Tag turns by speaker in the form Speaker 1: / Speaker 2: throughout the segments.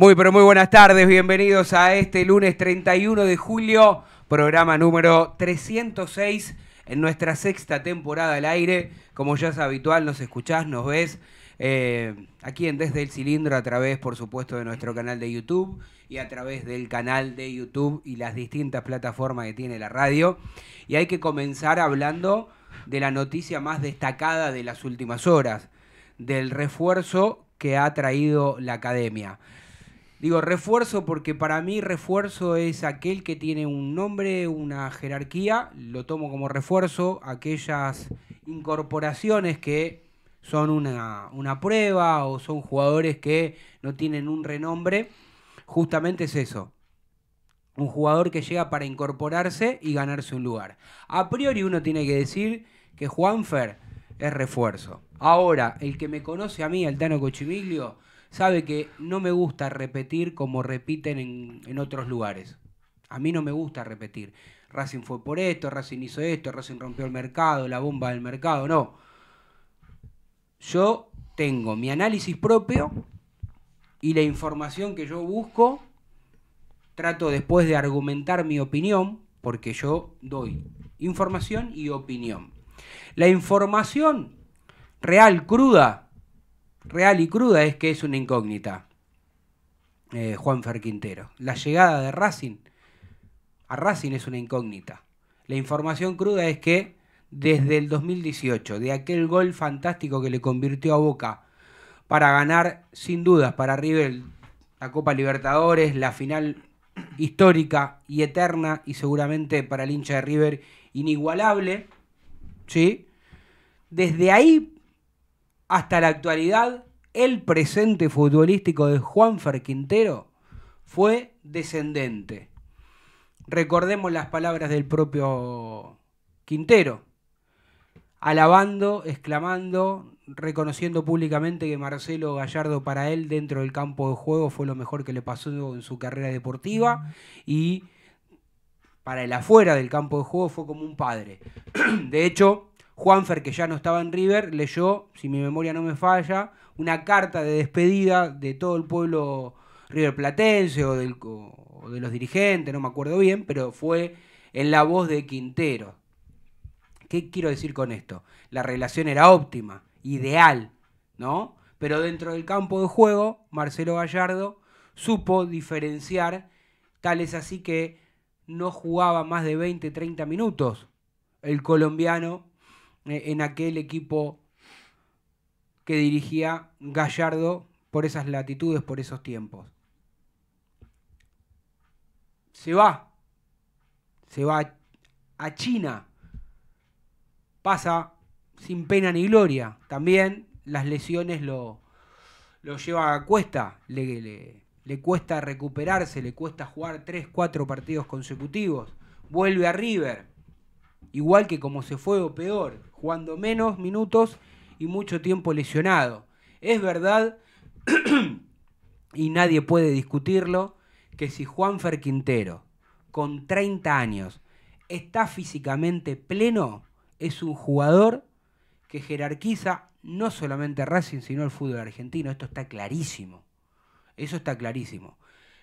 Speaker 1: Muy, pero muy buenas tardes, bienvenidos a este lunes 31 de julio, programa número 306 en nuestra sexta temporada al aire. Como ya es habitual, nos escuchás, nos ves eh, aquí en Desde el Cilindro a través, por supuesto, de nuestro canal de YouTube y a través del canal de YouTube y las distintas plataformas que tiene la radio. Y hay que comenzar hablando de la noticia más destacada de las últimas horas, del refuerzo que ha traído la academia. Digo refuerzo porque para mí refuerzo es aquel que tiene un nombre, una jerarquía, lo tomo como refuerzo, aquellas incorporaciones que son una, una prueba o son jugadores que no tienen un renombre, justamente es eso. Un jugador que llega para incorporarse y ganarse un lugar. A priori uno tiene que decir que Juanfer es refuerzo. Ahora, el que me conoce a mí, el Tano Cochimiglio, sabe que no me gusta repetir como repiten en, en, otros lugares. A mí no me gusta repetir. Racing fue por esto, Racing hizo esto, Racing rompió el mercado, la bomba del mercado. No. Yo tengo mi análisis propio y la información que yo busco. Trato después de argumentar mi opinión, porque yo doy información y opinión. La información real, cruda, real y cruda es que es una incógnita. Eh, Juan Fer Quintero. La llegada de Racing a Racing es una incógnita. La información cruda es que desde el 2018, de aquel gol fantástico que le convirtió a Boca para ganar sin dudas para River la Copa Libertadores, la final histórica y eterna y seguramente para el hincha de River inigualable, ¿sí? Desde ahí hasta la actualidad, el presente futbolístico de Juanfer Quintero fue descendente. Recordemos las palabras del propio Quintero, alabando, exclamando, reconociendo públicamente que Marcelo Gallardo para él dentro del campo de juego fue lo mejor que le pasó en su carrera deportiva y para el afuera del campo de juego fue como un padre. De hecho, Juanfer, que ya no estaba en River, leyó, si mi memoria no me falla, una carta de despedida de todo el pueblo riverplatense o, o de los dirigentes, no me acuerdo bien, pero fue en la voz de Quintero. ¿Qué quiero decir con esto? La relación era óptima, ideal, ¿no? Pero dentro del campo de juego, Marcelo Gallardo supo diferenciar, tal es así que no jugaba más de 20, 30 minutos el colombiano en aquel equipo que dirigía Gallardo por esas latitudes, por esos tiempos. Se va, se va a China, pasa sin pena ni gloria. También las lesiones lo, lo lleva a cuesta, le, le, le cuesta recuperarse, le cuesta jugar 3, 4 partidos consecutivos. Vuelve a River, igual que como se fue o peor, jugando menos minutos y mucho tiempo lesionado. Es verdad, y nadie puede discutirlo, que si Juanfer Quintero, con 30 años, está físicamente pleno, es un jugador que jerarquiza no solamente Racing, sino el fútbol argentino. Esto está clarísimo. Eso está clarísimo.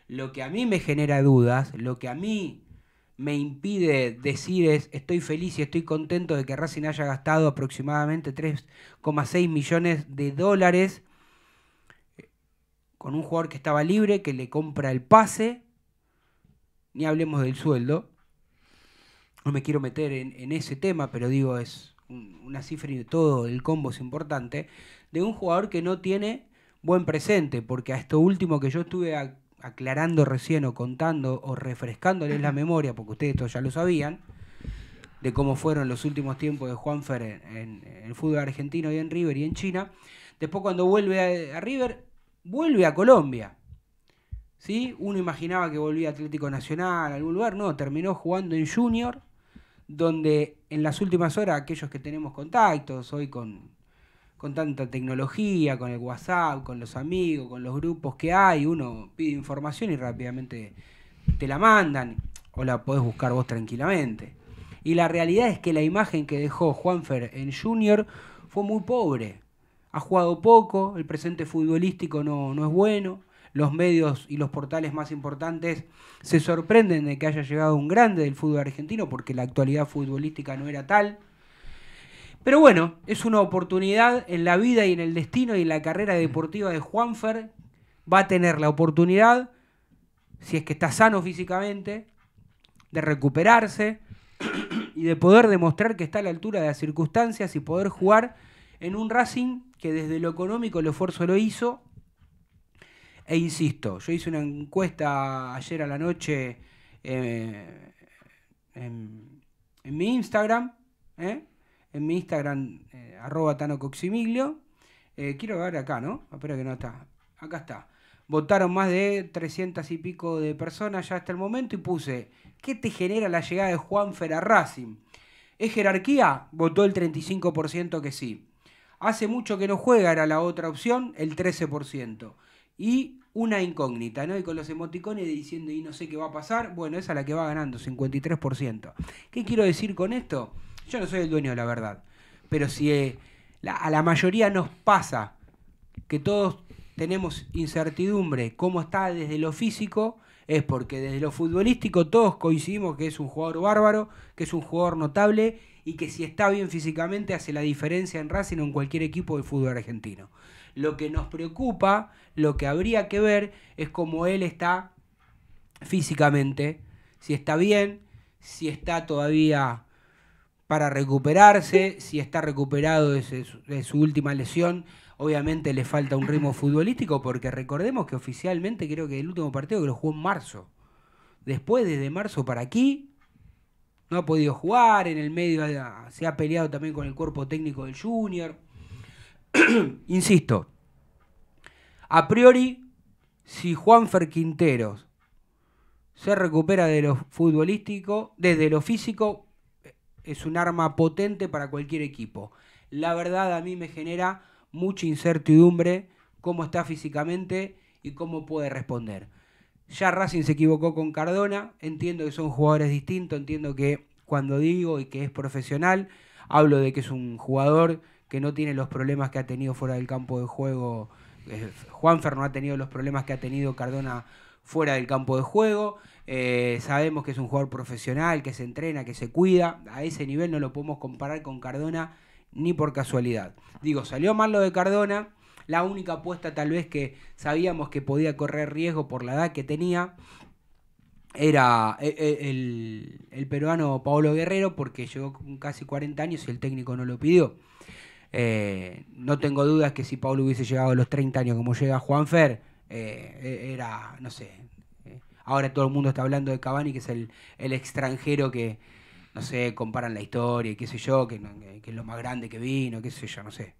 Speaker 1: Lo que a mí me genera dudas, lo que a mí me impide decir es estoy feliz y estoy contento de que Racing haya gastado aproximadamente 3,6 millones de dólares eh, con un jugador que estaba libre, que le compra el pase, ni hablemos del sueldo. No me quiero meter en, en ese tema, pero digo, es una cifra y todo el combo es importante, de un jugador que no tiene buen presente, porque a esto último que yo estuve aclarando recién o contando o refrescándoles la memoria, porque ustedes esto ya lo sabían, de cómo fueron los últimos tiempos de Juanfer en, en, el fútbol argentino y en River y en China. Después cuando vuelve a, a River, vuelve a Colombia. ¿Sí? Uno imaginaba que volvía a Atlético Nacional, a algún lugar, no, terminó jugando en Junior, donde en las últimas horas aquellos que tenemos contactos hoy con, con tanta tecnología, con el WhatsApp, con los amigos, con los grupos que hay, uno pide información y rápidamente te la mandan o la podés buscar vos tranquilamente. Y la realidad es que la imagen que dejó Juanfer en Junior fue muy pobre. Ha jugado poco, el presente futbolístico no, no es bueno, los medios y los portales más importantes se sorprenden de que haya llegado un grande del fútbol argentino porque la actualidad futbolística no era tal. Pero bueno, es una oportunidad en la vida y en el destino y en la carrera deportiva de Juanfer. Va a tener la oportunidad, si es que está sano físicamente, de recuperarse y de poder demostrar que está a la altura de las circunstancias y poder jugar en un Racing que desde lo económico el esfuerzo lo hizo. E insisto, yo hice una encuesta ayer a la noche eh, en, mi Instagram, ¿eh? En mi Instagram, eh, arroba Tano Coximiglio. quiero ver acá, ¿no? Espera que no está. Acá está. Votaron más de 300 y pico de personas ya hasta el momento y puse, ¿qué te genera la llegada de Juan Racing? ¿Es jerarquía? Votó el 35% que sí. Hace mucho que no juega, era la otra opción, el 13%. Y una incógnita, ¿no? Y con los emoticones diciendo, y no sé qué va a pasar, bueno, esa es la que va ganando, 53%. ¿Qué quiero decir con esto? Yo no soy el dueño de la verdad, pero si eh, a la mayoría nos pasa que todos tenemos incertidumbre cómo está desde lo físico, es porque desde lo futbolístico todos coincidimos que es un jugador bárbaro, que es un jugador notable y que si está bien físicamente hace la diferencia en Racing o en cualquier equipo de fútbol argentino. Lo que nos preocupa, lo que habría que ver es cómo él está físicamente, si está bien, si está todavía para recuperarse, si está recuperado de su, última lesión. Obviamente le falta un ritmo futbolístico porque recordemos que oficialmente creo que el último partido que lo jugó en marzo. Después, desde marzo para aquí, no ha podido jugar, en el medio se ha peleado también con el cuerpo técnico del Junior. Insisto, a priori, si Juanfer Quinteros se recupera de lo futbolístico, desde lo físico, es un arma potente para cualquier equipo. La verdad a mí me genera mucha incertidumbre cómo está físicamente y cómo puede responder. Ya Racing se equivocó con Cardona, entiendo que son jugadores distintos, entiendo que cuando digo y que es profesional, hablo de que es un jugador que no tiene los problemas que ha tenido fuera del campo de juego. Eh, Juanfer no ha tenido los problemas que ha tenido Cardona fuera del campo de juego. Eh, sabemos que es un jugador profesional, que se entrena, que se cuida. A ese nivel no lo podemos comparar con Cardona ni por casualidad. Digo, salió mal lo de Cardona, la única apuesta tal vez que sabíamos que podía correr riesgo por la edad que tenía era eh, eh, el, peruano Paolo Guerrero porque llegó con casi 40 años y el técnico no lo pidió. No tengo dudas que si Paolo hubiese llegado a los 30 años como llega Juanfer, eh, era, no sé, ahora todo el mundo está hablando de Cavani, que es el, extranjero que, no sé, comparan la historia y qué sé yo, que, que es lo más grande que vino, qué sé yo, no sé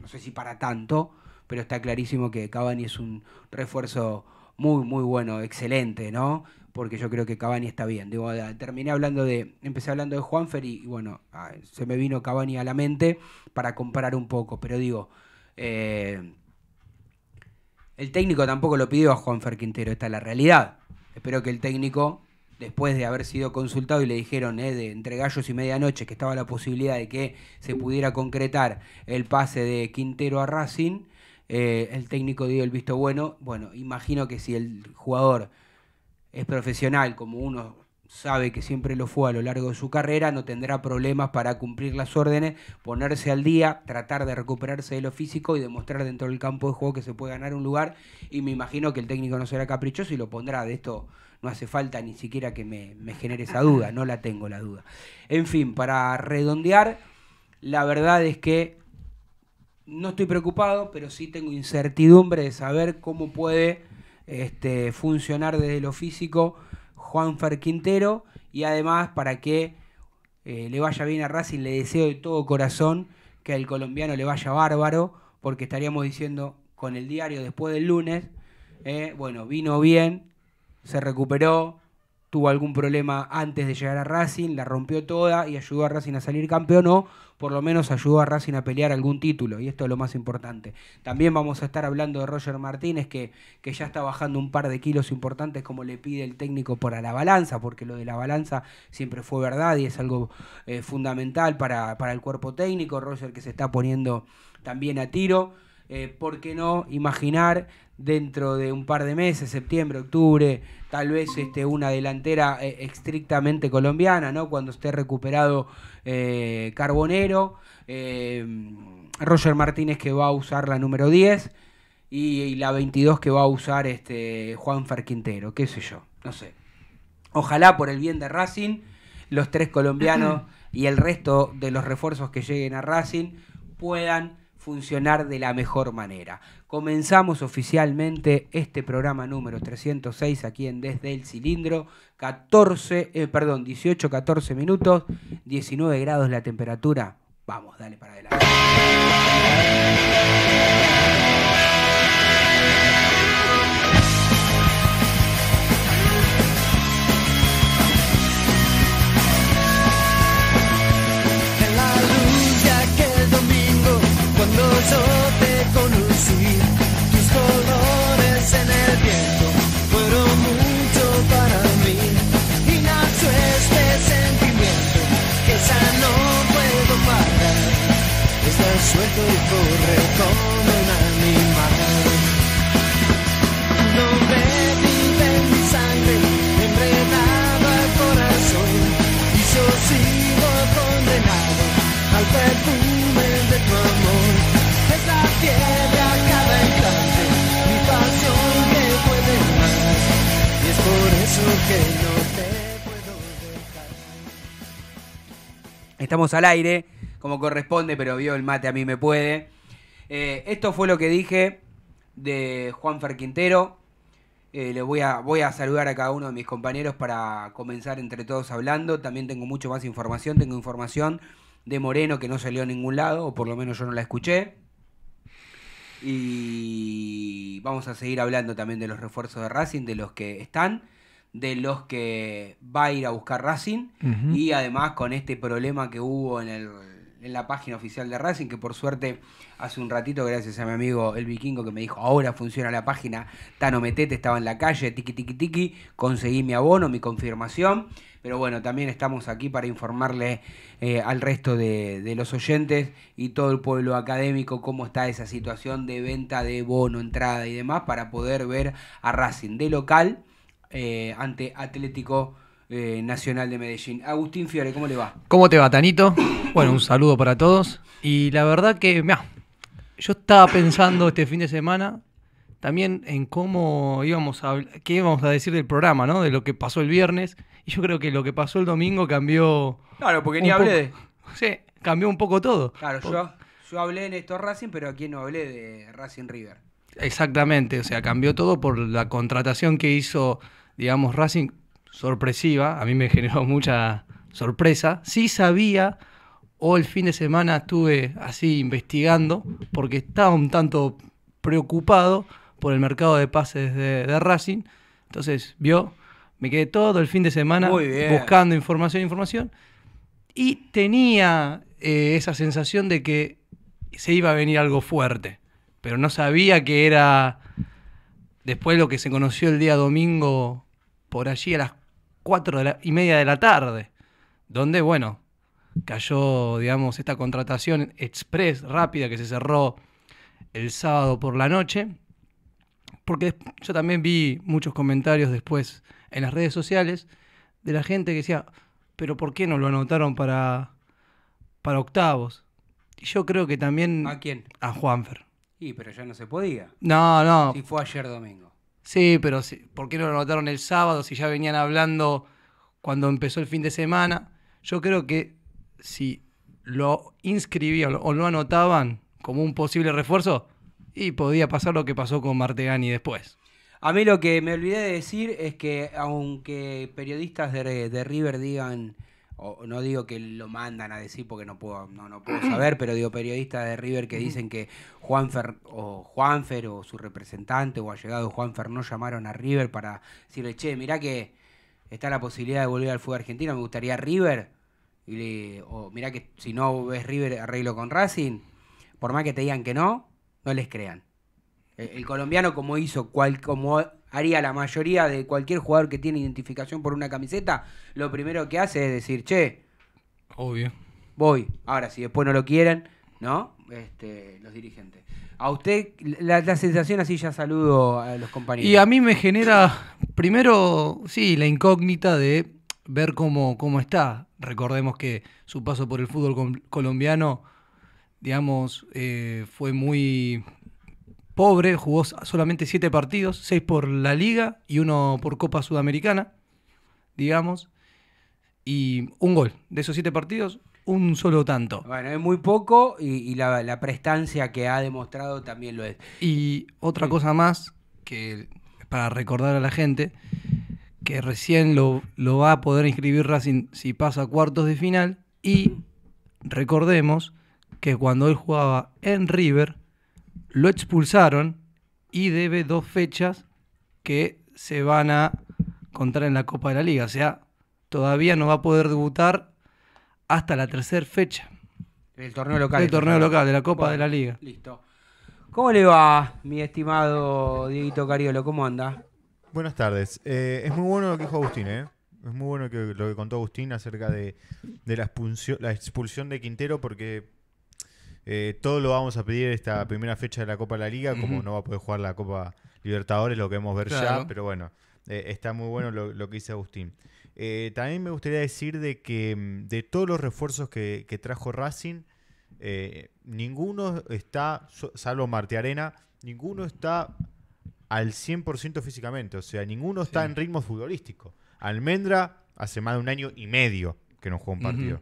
Speaker 1: no sé si para tanto, pero está clarísimo que Cavani es un refuerzo muy, muy bueno, excelente, ¿no? Porque yo creo que Cavani está bien. Digo, terminé hablando de, empecé hablando de Juanfer y, bueno, ah, se me vino Cavani a la mente para comparar un poco, pero digo, eh, el técnico tampoco lo pidió a Juanfer Quintero, esta es la realidad. Espero que el técnico después de haber sido consultado y le dijeron eh, de entre gallos y medianoche que estaba la posibilidad de que se pudiera concretar el pase de Quintero a Racing, eh, el técnico dio el visto bueno. Bueno, imagino que si el jugador es profesional, como uno sabe que siempre lo fue a lo largo de su carrera, no tendrá problemas para cumplir las órdenes, ponerse al día, tratar de recuperarse de lo físico y demostrar dentro del campo de juego que se puede ganar un lugar. Y me imagino que el técnico no será caprichoso y lo pondrá. De esto no hace falta ni siquiera que me, me genere esa duda, no la tengo la duda. En fin, para redondear, la verdad es que no estoy preocupado, pero sí tengo incertidumbre de saber cómo puede este, funcionar desde lo físico Juanfer Quintero y además para que eh, le vaya bien a Racing, le deseo de todo corazón que al colombiano le vaya bárbaro, porque estaríamos diciendo con el diario después del lunes, eh, bueno, vino bien, se recuperó, tuvo algún problema antes de llegar a Racing, la rompió toda y ayudó a Racing a salir campeón o por lo menos ayudó a Racing a pelear algún título y esto es lo más importante. También vamos a estar hablando de Roger Martínez que, que ya está bajando un par de kilos importantes como le pide el técnico para la balanza, porque lo de la balanza siempre fue verdad y es algo eh, fundamental para, para el cuerpo técnico. Roger que se está poniendo también a tiro. Eh, ¿por qué no imaginar dentro de un par de meses, septiembre, octubre, tal vez este, una delantera eh, estrictamente colombiana, ¿no? Cuando esté recuperado eh, Carbonero, eh, Roger Martínez que va a usar la número 10 y, y la 22 que va a usar este, Juan Quintero, qué sé yo, no sé. Ojalá por el bien de Racing, los tres colombianos y el resto de los refuerzos que lleguen a Racing puedan funcionar de la mejor manera. Comenzamos oficialmente este programa número 306 aquí en Desde el Cilindro. 14, eh, perdón, 18, 14 minutos, 19 grados la temperatura. Vamos, dale para adelante.
Speaker 2: Suelto y corre como un animal. Me vive mi sangre, enredado al corazón. Y yo sigo condenado al perfume de tu amor. Es la fiebre a cada instante, mi pasión que puede más. Y es por eso que no te puedo dejar.
Speaker 1: Estamos al aire, como corresponde, pero vio el mate a mí me puede. Eh, esto fue lo que dije de Juan Quintero. Eh, le voy a, voy a saludar a cada uno de mis compañeros para comenzar entre todos hablando. También tengo mucho más información. Tengo información de Moreno que no salió a ningún lado, o por lo menos yo no la escuché. Y vamos a seguir hablando también de los refuerzos de Racing, de los que están, de los que va a ir a buscar Racing y además con este problema que hubo en, el, en la página oficial de Racing, que por suerte hace un ratito, gracias a mi amigo El Vikingo que me dijo, ahora funciona la página, Tano Metete estaba en la calle, tiki tiki tiki, conseguí mi abono, mi confirmación, pero bueno, también estamos aquí para informarle eh, al resto de, los oyentes y todo el pueblo académico cómo está esa situación de venta de bono, entrada y demás para poder ver a Racing de local eh, ante Atlético eh, Nacional de Medellín. Agustín Fiore, ¿cómo le va?
Speaker 3: ¿Cómo te va, Tanito? Bueno, un saludo para todos. Y la verdad que, mira, yo estaba pensando este fin de semana también en cómo íbamos a, qué íbamos a decir del programa, ¿no? De lo que pasó el viernes. Y yo creo que lo que pasó el domingo cambió.
Speaker 1: Claro, porque ni hablé de...
Speaker 3: Sí, cambió un poco todo.
Speaker 1: Claro,
Speaker 3: Por-
Speaker 1: yo, yo hablé en esto Racing, pero aquí no hablé de Racing River.
Speaker 3: Exactamente, o sea, cambió todo por la contratación que hizo, digamos, Racing sorpresiva. A mí me generó mucha sorpresa. Sí sabía, o el fin de semana estuve así investigando, porque estaba un tanto preocupado por el mercado de pases de, de Racing. Entonces, vio, me quedé todo el fin de semana buscando información, información. Y tenía eh, esa sensación de que se iba a venir algo fuerte, pero no sabía que era después lo que se conoció el día domingo por allí a las 4 de la- y media de la tarde, donde, bueno, cayó, digamos, esta contratación express, rápida, que se cerró el sábado por la noche, porque yo también vi muchos comentarios después en las redes sociales de la gente que decía, pero ¿por qué no lo anotaron para, para octavos? Y yo creo que también
Speaker 1: ¿A quién?
Speaker 3: a Juanfer.
Speaker 1: Y pero ya no se podía.
Speaker 3: No, no.
Speaker 1: Si fue ayer domingo.
Speaker 3: Sí, pero ¿por qué no lo anotaron el sábado si ya venían hablando cuando empezó el fin de semana? Yo creo que si lo inscribían o lo anotaban como un posible refuerzo, y podía pasar lo que pasó con Martegani después.
Speaker 1: A mí lo que me olvidé de decir es que aunque periodistas de, de River digan, o no digo que lo mandan a decir porque no puedo, no, no puedo saber, pero digo periodistas de River que dicen que Juanfer o Juanfer o su representante o allegado Juanfer no llamaron a River para decirle, che, mirá que está la posibilidad de volver al fútbol argentino, me gustaría River. Y le- o mirá que si no ves River arreglo con Racing, por más que te digan que no, no les crean. El, el colombiano como hizo, cual, como haría la mayoría de cualquier jugador que tiene identificación por una camiseta, lo primero que hace es decir, che,
Speaker 3: Obvio.
Speaker 1: voy. Ahora, si después no lo quieren, ¿no? este, los dirigentes. A usted, la, la sensación así ya saludo a los compañeros.
Speaker 3: Y a mí me genera, primero, sí, la incógnita de ver cómo, cómo está. Recordemos que su paso por el fútbol col- colombiano, digamos, eh, fue muy pobre, jugó solamente siete partidos, seis por la Liga y uno por Copa Sudamericana, digamos, y un gol. De esos siete partidos, un solo tanto.
Speaker 1: Bueno, es muy poco y, y la, la prestancia que ha demostrado también lo es.
Speaker 3: Y otra cosa más, que para recordar a la gente, que recién lo, lo va a poder inscribir Racing si pasa a cuartos de final. Y recordemos que cuando él jugaba en River, lo expulsaron y debe dos fechas que se van a contar en la Copa de la Liga. O sea, todavía no va a poder debutar hasta la tercera fecha
Speaker 1: El torneo local.
Speaker 3: del torneo local, de la Copa de la Liga.
Speaker 1: Listo. ¿Cómo le va, mi estimado Dieguito Cariolo? ¿Cómo anda?
Speaker 4: Buenas tardes. Eh, es muy bueno lo que dijo Agustín, ¿eh? Es muy bueno que, lo que contó Agustín acerca de, de la, expulsión, la expulsión de Quintero porque eh, todo lo vamos a pedir esta primera fecha de la Copa de la Liga, como no va a poder jugar la Copa Libertadores, lo queremos ver
Speaker 3: Claro.
Speaker 4: ya, pero bueno, eh, está muy bueno lo, lo que dice Agustín. Eh, también me gustaría decir de que mm, de todos los refuerzos que, que trajo Racing, eh, ninguno está, salvo Martiarena, ninguno está al 100% físicamente. O sea, ninguno está
Speaker 3: Sí.
Speaker 4: en ritmo futbolístico. Almendra hace más de un año y medio que no juega un partido.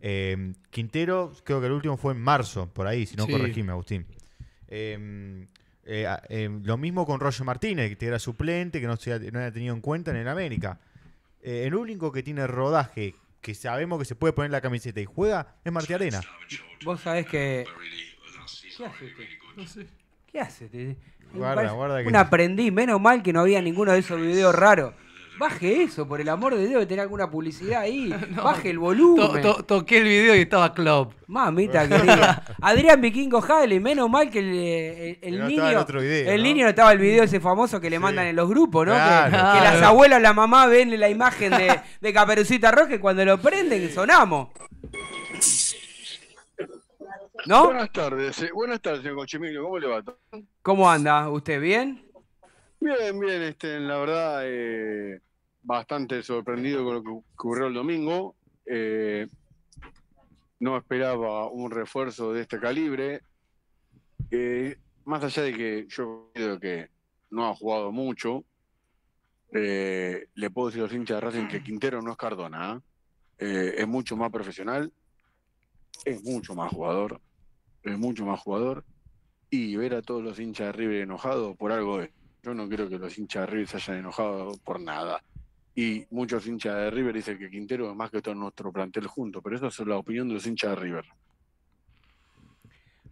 Speaker 4: Eh, Quintero, creo que el último fue en marzo, por ahí, si no
Speaker 3: Sí.
Speaker 4: corregime, Agustín. Eh, eh, eh, lo mismo con Roger Martínez, que era suplente, que no se no había tenido en cuenta en el América. Eh, el único que tiene rodaje, que sabemos que se puede poner la camiseta y juega, es Martí Arena.
Speaker 1: Vos sabés que. ¿Qué hace usted? ¿Qué hace? Te- me
Speaker 4: Guarda, guarda que-
Speaker 1: Un aprendiz, menos mal que no había ninguno de esos videos raros. Baje eso, por el amor de Dios, debe tener alguna publicidad ahí. Baje el volumen.
Speaker 3: to- toqué el video y estaba Klopp.
Speaker 1: Mamita querida. Adrián Vikingo Jale, menos mal que el, el- el
Speaker 4: Que no estaba
Speaker 1: niño.
Speaker 4: el otro video,
Speaker 1: el
Speaker 4: ¿no?
Speaker 1: niño no estaba el video ese famoso que le
Speaker 4: Sí.
Speaker 1: mandan en los grupos, ¿no? Que-
Speaker 4: Claro,
Speaker 1: que, las abuelas o la mamá ven la imagen de, de Caperucita Roja y cuando lo prenden sonamos. ¿No?
Speaker 5: Buenas tardes, eh, buenas tardes, señor Cochemilio, ¿cómo le va?
Speaker 1: ¿Cómo anda? ¿Usted bien?
Speaker 5: Bien, bien, este, la verdad, eh, bastante sorprendido con lo que ocurrió el domingo. Eh, no esperaba un refuerzo de este calibre. Eh, más allá de que yo creo que no ha jugado mucho, eh, le puedo decir a los hinchas de Racing que Quintero no es Cardona. ¿ah? Es mucho más profesional, es mucho más jugador, es mucho más jugador. Y ver a todos los hinchas de River enojados por algo es. Yo no creo que los hinchas de River se hayan enojado por nada. Y muchos hinchas de River dicen que Quintero es más que todo nuestro plantel junto, pero esa es la opinión de los hinchas de River.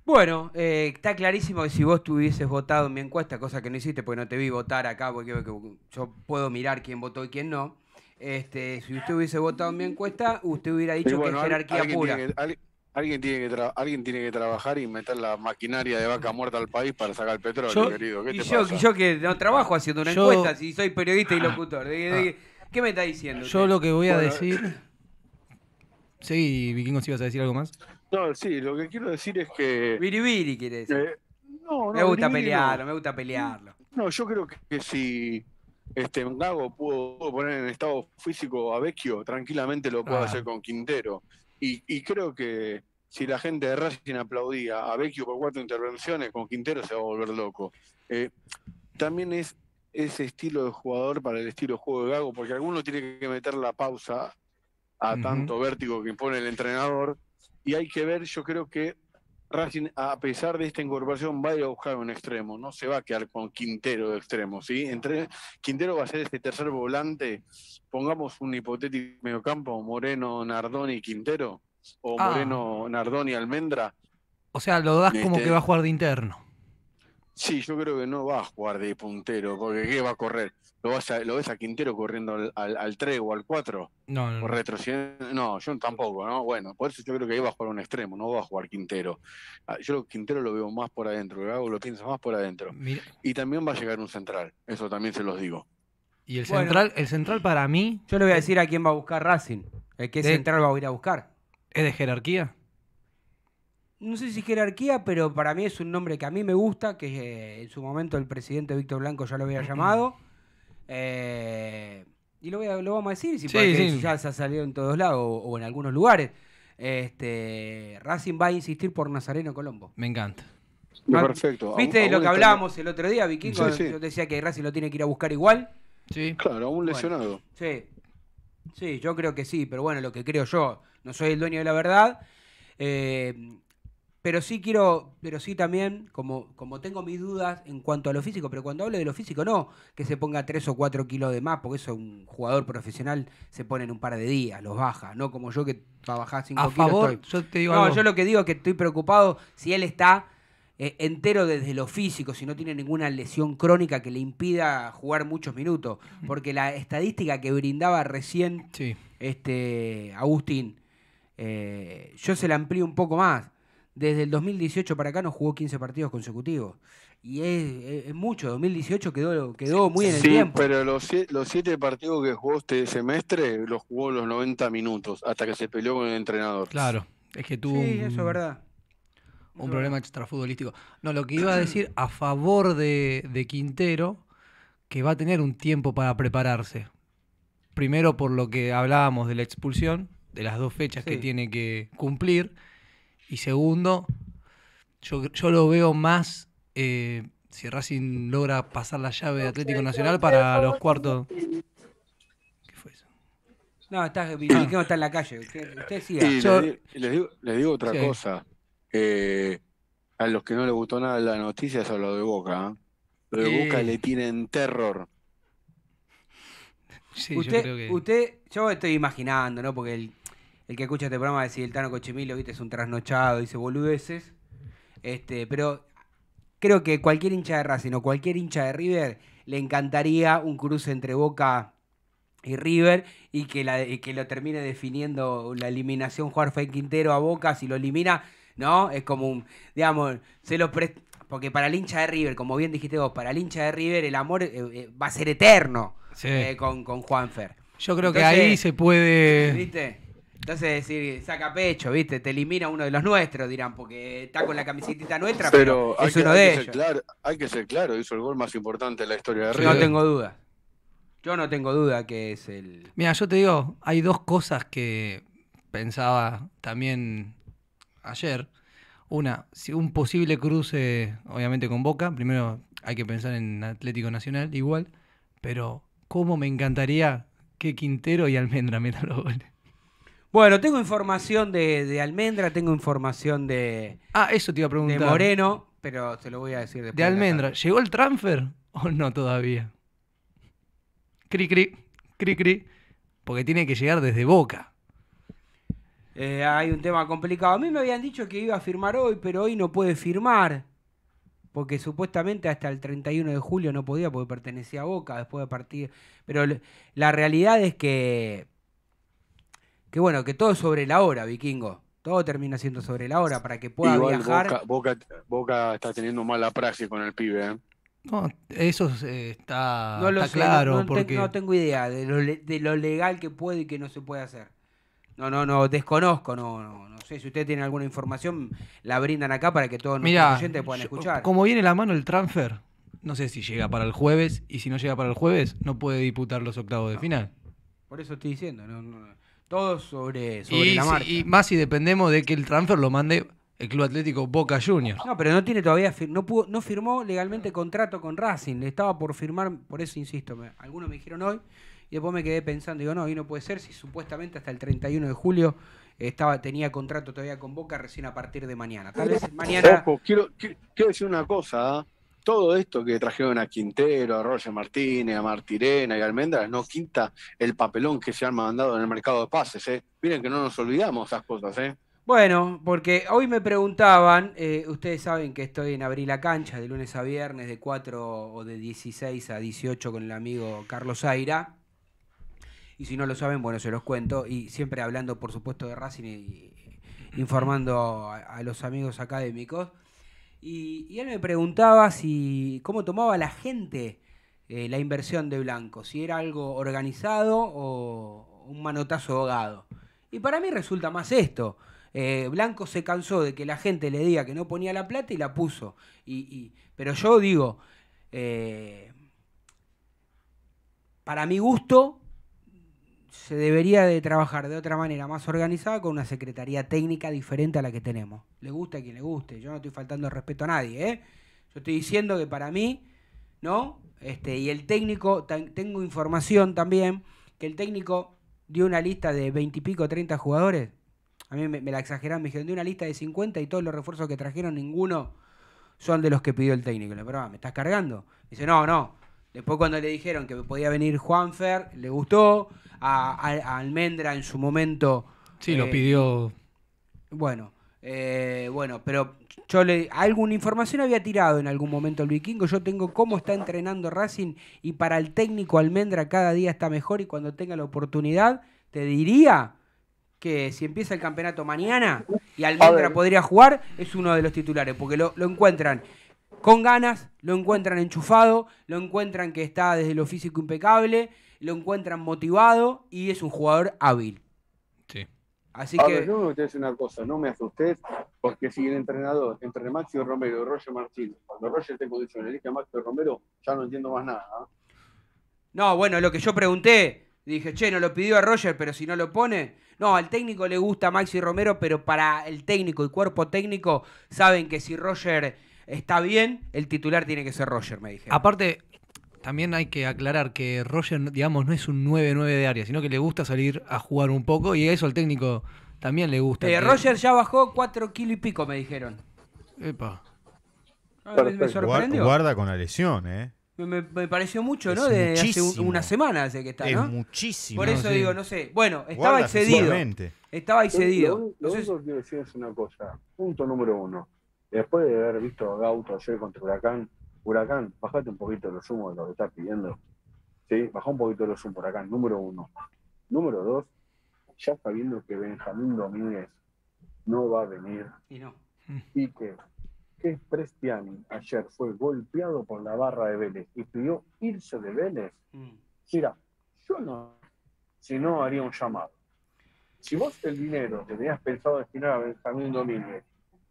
Speaker 1: Bueno, eh, está clarísimo que si vos tuvieses votado en mi encuesta, cosa que no hiciste porque no te vi votar acá, porque yo puedo mirar quién votó y quién no. Este, si usted hubiese votado en mi encuesta, usted hubiera dicho
Speaker 5: bueno,
Speaker 1: que es jerarquía
Speaker 5: alguien
Speaker 1: pura.
Speaker 5: Tiene que, al- alguien, tiene que tra- alguien tiene que trabajar y meter la maquinaria de vaca muerta al país para sacar el petróleo,
Speaker 3: Yo-
Speaker 5: querido. ¿Qué
Speaker 1: Y
Speaker 5: te
Speaker 1: yo,
Speaker 5: pasa?
Speaker 1: y yo que no trabajo haciendo una
Speaker 3: Yo-
Speaker 1: encuesta, si soy periodista y locutor. ¿De- de- ¿Qué me está diciendo?
Speaker 3: Yo
Speaker 1: usted?
Speaker 3: lo que voy a
Speaker 5: Bueno,
Speaker 3: decir. Sí, Vikingos, si ibas a decir algo más.
Speaker 5: No, sí, lo que quiero decir es que.
Speaker 1: Biribiri quiere decir.
Speaker 5: eh, no, no,
Speaker 1: me gusta
Speaker 5: Biribiri no.
Speaker 1: pelearlo, me gusta pelearlo.
Speaker 5: No, yo creo que, que si este Gago pudo, pudo poner en estado físico a Vecchio, tranquilamente lo puede
Speaker 3: Ah.
Speaker 5: hacer con Quintero. Y, y creo que si la gente de Racing aplaudía a Vecchio por cuatro intervenciones, con Quintero se va a volver loco. Eh, también es ese estilo de jugador para el estilo de juego de Gago, porque alguno tiene que meter la pausa a tanto vértigo que impone el entrenador. Y hay que ver, yo creo que Racing, a pesar de esta incorporación, va a ir a buscar un extremo, no se va a quedar con Quintero de extremo, ¿sí? Entre, Quintero va a ser este tercer volante, pongamos un hipotético mediocampo, Moreno, Nardoni y Quintero, o
Speaker 3: Ah.
Speaker 5: Moreno, Nardoni, Almendra.
Speaker 3: O sea, lo das como
Speaker 5: Este-
Speaker 3: que va a jugar de interno.
Speaker 5: Sí, yo creo que no va a jugar de puntero, porque ¿qué va a correr? ¿Lo, vas a- lo ves a Quintero corriendo al, al, al 3 o al 4?
Speaker 3: No, no,
Speaker 5: retrocediendo. No, yo tampoco, ¿no? Bueno, por eso yo creo que ahí va a jugar un extremo, no va a jugar Quintero. Ah, Yo lo- Quintero lo veo más por adentro, Gago lo piensa más por adentro.
Speaker 3: Mira,
Speaker 5: Y también va a llegar un central, eso también se los digo.
Speaker 3: y el
Speaker 1: Bueno.
Speaker 3: central, el central para mí
Speaker 1: Yo le voy a decir a quién va a buscar Racing. El que
Speaker 3: De-
Speaker 1: central va a ir a buscar.
Speaker 3: es de jerarquía.
Speaker 1: No sé si jerarquía, pero para mí es un nombre que a mí me gusta, que eh, en su momento el presidente Víctor Blanco ya lo había llamado. Eh, y lo, voy a- lo vamos a decir, si,
Speaker 3: Sí, sí.
Speaker 1: si ya se ha salido en todos lados o, o en algunos lugares. Este, Racing va a insistir por Nazareno Colombo.
Speaker 3: Me encanta.
Speaker 1: Ah,
Speaker 5: Perfecto.
Speaker 1: ¿Viste
Speaker 5: Aún-
Speaker 1: lo
Speaker 5: aún
Speaker 1: que hablábamos el otro día, Vikingo?
Speaker 5: Sí, sí.
Speaker 1: Yo decía que Racing lo tiene que ir a buscar igual.
Speaker 3: Sí.
Speaker 5: Claro, aún
Speaker 1: Bueno.
Speaker 5: lesionado.
Speaker 1: Sí, sí, yo creo que sí, pero bueno, lo que creo yo, no soy el dueño de la verdad, eh, pero sí quiero, pero sí también, como, como tengo mis dudas en cuanto a lo físico, pero cuando hablo de lo físico, no que se ponga 3 o 4 kilos de más, porque eso un jugador profesional se pone en un par de días, los baja, no como yo que para bajar 5
Speaker 3: A
Speaker 1: kilos
Speaker 3: favor,
Speaker 1: estoy.
Speaker 3: yo te digo
Speaker 1: No,
Speaker 3: algo.
Speaker 1: yo lo que digo es que estoy preocupado si él está eh, entero desde lo físico, si no tiene ninguna lesión crónica que le impida jugar muchos minutos. Porque la estadística que brindaba recién
Speaker 3: Sí.
Speaker 1: este, Agustín, eh, yo se la amplío un poco más. Desde el 2018 para acá no jugó 15 partidos consecutivos. Y es, es- es mucho, 2018 quedó, quedó muy en el
Speaker 5: sí,
Speaker 1: tiempo.
Speaker 5: pero los, los siete partidos que jugó este semestre los jugó los 90 minutos hasta que se peleó con el entrenador.
Speaker 3: Claro. Es que tuvo
Speaker 1: Sí,
Speaker 3: un,
Speaker 1: eso es verdad.
Speaker 3: un problema extrafutbolístico. No, lo que iba a decir a favor de, de Quintero, que va a tener un tiempo para prepararse. Primero por lo que hablábamos de la expulsión, de las dos fechas que tiene que cumplir. Y segundo, yo, yo lo veo más eh, si Racing logra pasar la llave de Atlético Nacional para los cuartos. ¿Qué fue eso?
Speaker 1: No, está, está en la calle. Usted, usted siga.
Speaker 5: Y
Speaker 3: Yo-
Speaker 5: les, di- les digo, les digo otra
Speaker 3: Sí.
Speaker 5: cosa. Eh, a los que no les gustó nada la noticia es a lo de Boca. ¿eh? Lo de. Boca le tienen terror.
Speaker 3: Sí, yo
Speaker 1: usted,
Speaker 3: creo que.
Speaker 1: usted, yo estoy imaginando, ¿no? Porque el, el que escucha este programa va a decir el Tano Cochimilo, viste, es un trasnochado, dice boludeces. Este, pero creo que cualquier hincha de Racing o cualquier hincha de River le encantaría un cruce entre Boca y River y que, la, que lo termine definiendo la eliminación jugar Fue Quintero a Boca, si lo elimina, ¿no? Es como un, digamos, se lo pre- porque para el hincha de River, como bien dijiste vos, para el hincha de River el amor eh, eh, va a ser eterno
Speaker 3: Sí.
Speaker 1: eh, con, con Juanfer.
Speaker 3: Yo creo que ahí se puede.
Speaker 1: ¿Viste? Entonces decir, saca pecho, ¿viste? Te elimina uno de los nuestros, dirán, porque está con la camiseta nuestra, pero,
Speaker 5: Pero hay
Speaker 1: es
Speaker 5: que,
Speaker 1: uno
Speaker 5: hay
Speaker 1: de
Speaker 5: que ser
Speaker 1: ellos.
Speaker 5: claro, hay que ser claro, hizo el gol más importante de la historia de. River.
Speaker 1: No tengo duda. Yo no tengo duda que es el.
Speaker 3: Mira, yo te digo, hay dos cosas que pensaba también ayer. Una, si un posible cruce, obviamente con Boca, primero hay que pensar en Atlético Nacional igual, pero cómo me encantaría que Quintero y Almendra metan los goles.
Speaker 1: Bueno, tengo información de, de Almendra, tengo información de,
Speaker 3: Ah, eso te iba a
Speaker 1: de
Speaker 3: preguntar.
Speaker 1: Moreno, pero se lo voy a decir después.
Speaker 3: De
Speaker 1: la
Speaker 3: Almendra,
Speaker 1: tarde.
Speaker 3: ¿llegó el transfer o no todavía? Cri, cri, cri, cri. Porque tiene que llegar desde Boca.
Speaker 1: Eh, hay un tema complicado. A mí me habían dicho que iba a firmar hoy, pero hoy no puede firmar. Porque supuestamente hasta el 31 de julio no podía porque pertenecía a Boca después de partir. Pero la realidad es que. Que bueno, que todo es sobre la hora, vikingo. Todo termina siendo sobre la hora para que pueda
Speaker 5: Igual
Speaker 1: viajar.
Speaker 5: Boca, Boca, Boca está teniendo mala praxis con el pibe. ¿eh?
Speaker 3: No, eso eh, está,
Speaker 1: no lo
Speaker 3: está
Speaker 1: sé, no-
Speaker 3: claro.
Speaker 1: no, te-
Speaker 3: porque...
Speaker 1: no tengo idea de lo, le- de lo legal que puede y que no se puede hacer. No, no, no, desconozco, no, no, no sé si usted tiene alguna información, la brindan acá para que todos
Speaker 3: Mira,
Speaker 1: nuestros oyentes puedan
Speaker 3: yo-
Speaker 1: escuchar.
Speaker 3: como viene la mano el transfer, no sé si llega para el jueves y si no llega para el jueves, no puede disputar los octavos de final.
Speaker 1: Por eso estoy diciendo, no, no, todo sobre, sobre
Speaker 3: Y,
Speaker 1: la marcha.
Speaker 3: y más si dependemos de que el transfer lo mande el Club Atlético Boca Juniors.
Speaker 1: No, pero no tiene todavía, fir- no, pudo, no firmó legalmente contrato con Racing, le estaba por firmar, por eso insisto, me- algunos me dijeron hoy y después me quedé pensando, digo, no, hoy no puede ser si supuestamente hasta el 31 de julio estaba tenía contrato todavía con Boca recién a partir de mañana. Tal vez mañana...
Speaker 5: Ojo, quiero, qui- quiero decir una cosa. ¿ah? Todo esto que trajeron a Quintero, a Roger Martínez, a Martirena y a Almendras no quita el papelón que se han mandado en el mercado de pases. ¿eh? Miren que no nos olvidamos esas cosas. ¿eh?
Speaker 1: Bueno, porque hoy me preguntaban, eh, ustedes saben que estoy en Abrir la Cancha de lunes a viernes de 4 o de 16 a 18 con el amigo Carlos Zaira. Y si no lo saben, bueno, se los cuento. Y siempre hablando, por supuesto, de Racing y informando a los amigos académicos. Y, él me preguntaba si cómo tomaba la gente eh, la inversión de Blanco, si era algo organizado o un manotazo ahogado. Y para mí resulta más esto. Eh, Blanco se cansó de que la gente le diga que no ponía la plata y la puso. Y, y- pero yo digo, eh, para mi gusto, se debería de trabajar de otra manera más organizada con una secretaría técnica diferente a la que tenemos. Le guste a quien le guste. Yo no estoy faltando respeto a nadie, ¿eh? Yo estoy diciendo que para mí, ¿no? Este, y el técnico, tengo información también, que el técnico dio una lista de 20 y pico, 30 jugadores. A mí me, la exageraron, me dijeron, dio una lista de 50 y todos los refuerzos que trajeron, ninguno son de los que pidió el técnico. Le digo, ah, ¿me estás cargando? Dice, no, no. Después cuando le dijeron que podía venir Juanfer, le gustó. A, a- a Almendra en su momento...
Speaker 3: Sí, lo
Speaker 1: eh,
Speaker 3: pidió.
Speaker 1: bueno, eh, bueno, pero yo le alguna información había tirado en algún momento el vikingo. Yo tengo cómo está entrenando Racing y para el técnico Almendra cada día está mejor y cuando tenga la oportunidad te diría que si empieza el campeonato mañana y Almendra podría jugar es uno de los titulares porque lo, lo encuentran con ganas, lo encuentran enchufado, lo encuentran que está desde lo físico impecable, lo encuentran motivado y es un jugador hábil.
Speaker 3: Sí.
Speaker 1: Así que
Speaker 5: yo me voy a decir una cosa, no me asustes, porque si el entrenador entre Maxi Romero y Roger Martínez, cuando Roger esté en condiciones, elige a Maxi Romero, ya no entiendo más nada.
Speaker 1: No, bueno, lo que yo pregunté, dije, che, no lo pidió a Roger, pero si no lo pone. No, al técnico le gusta Maxi Romero, pero para el técnico y cuerpo técnico saben que si Roger está bien, el titular tiene que ser Roger, me dijeron.
Speaker 3: Aparte, también hay que aclarar que Roger, digamos, no es un 9-9 de área, sino que le gusta salir a jugar un poco y eso al técnico también le gusta.
Speaker 1: Eh,
Speaker 3: que-
Speaker 1: Roger ya bajó cuatro kilos y pico, me dijeron.
Speaker 3: Epa.
Speaker 1: Ah, me- sorprendió.
Speaker 4: Guarda con la lesión, ¿eh?
Speaker 1: Me, me- me pareció mucho,
Speaker 4: Es
Speaker 1: ¿no? De hace un- una semana hace que está,
Speaker 4: es
Speaker 1: ¿no?
Speaker 4: muchísimo.
Speaker 1: Por eso
Speaker 3: sí.
Speaker 1: digo, no sé. Bueno, estaba
Speaker 4: Guarda
Speaker 1: excedido. Estaba
Speaker 5: Lo-
Speaker 1: excedido.
Speaker 5: Lo, lo
Speaker 1: Entonces,
Speaker 5: único que quiero decir es una cosa. Punto número uno. Después de haber visto a Gauto ayer contra Huracán, Huracán, bajate un poquito los humos de lo que estás pidiendo. Sí, baja un poquito los humos, Huracán, número uno. Número dos, ya sabiendo que Benjamín Domínguez no va a venir
Speaker 1: y no.
Speaker 5: y que, que Prestiani ayer fue golpeado por la barra de Vélez y pidió irse de Vélez,
Speaker 1: Mm.
Speaker 5: Mira, yo no, si no haría un llamado. Si vos el dinero que tenías pensado destinar a Benjamín Domínguez,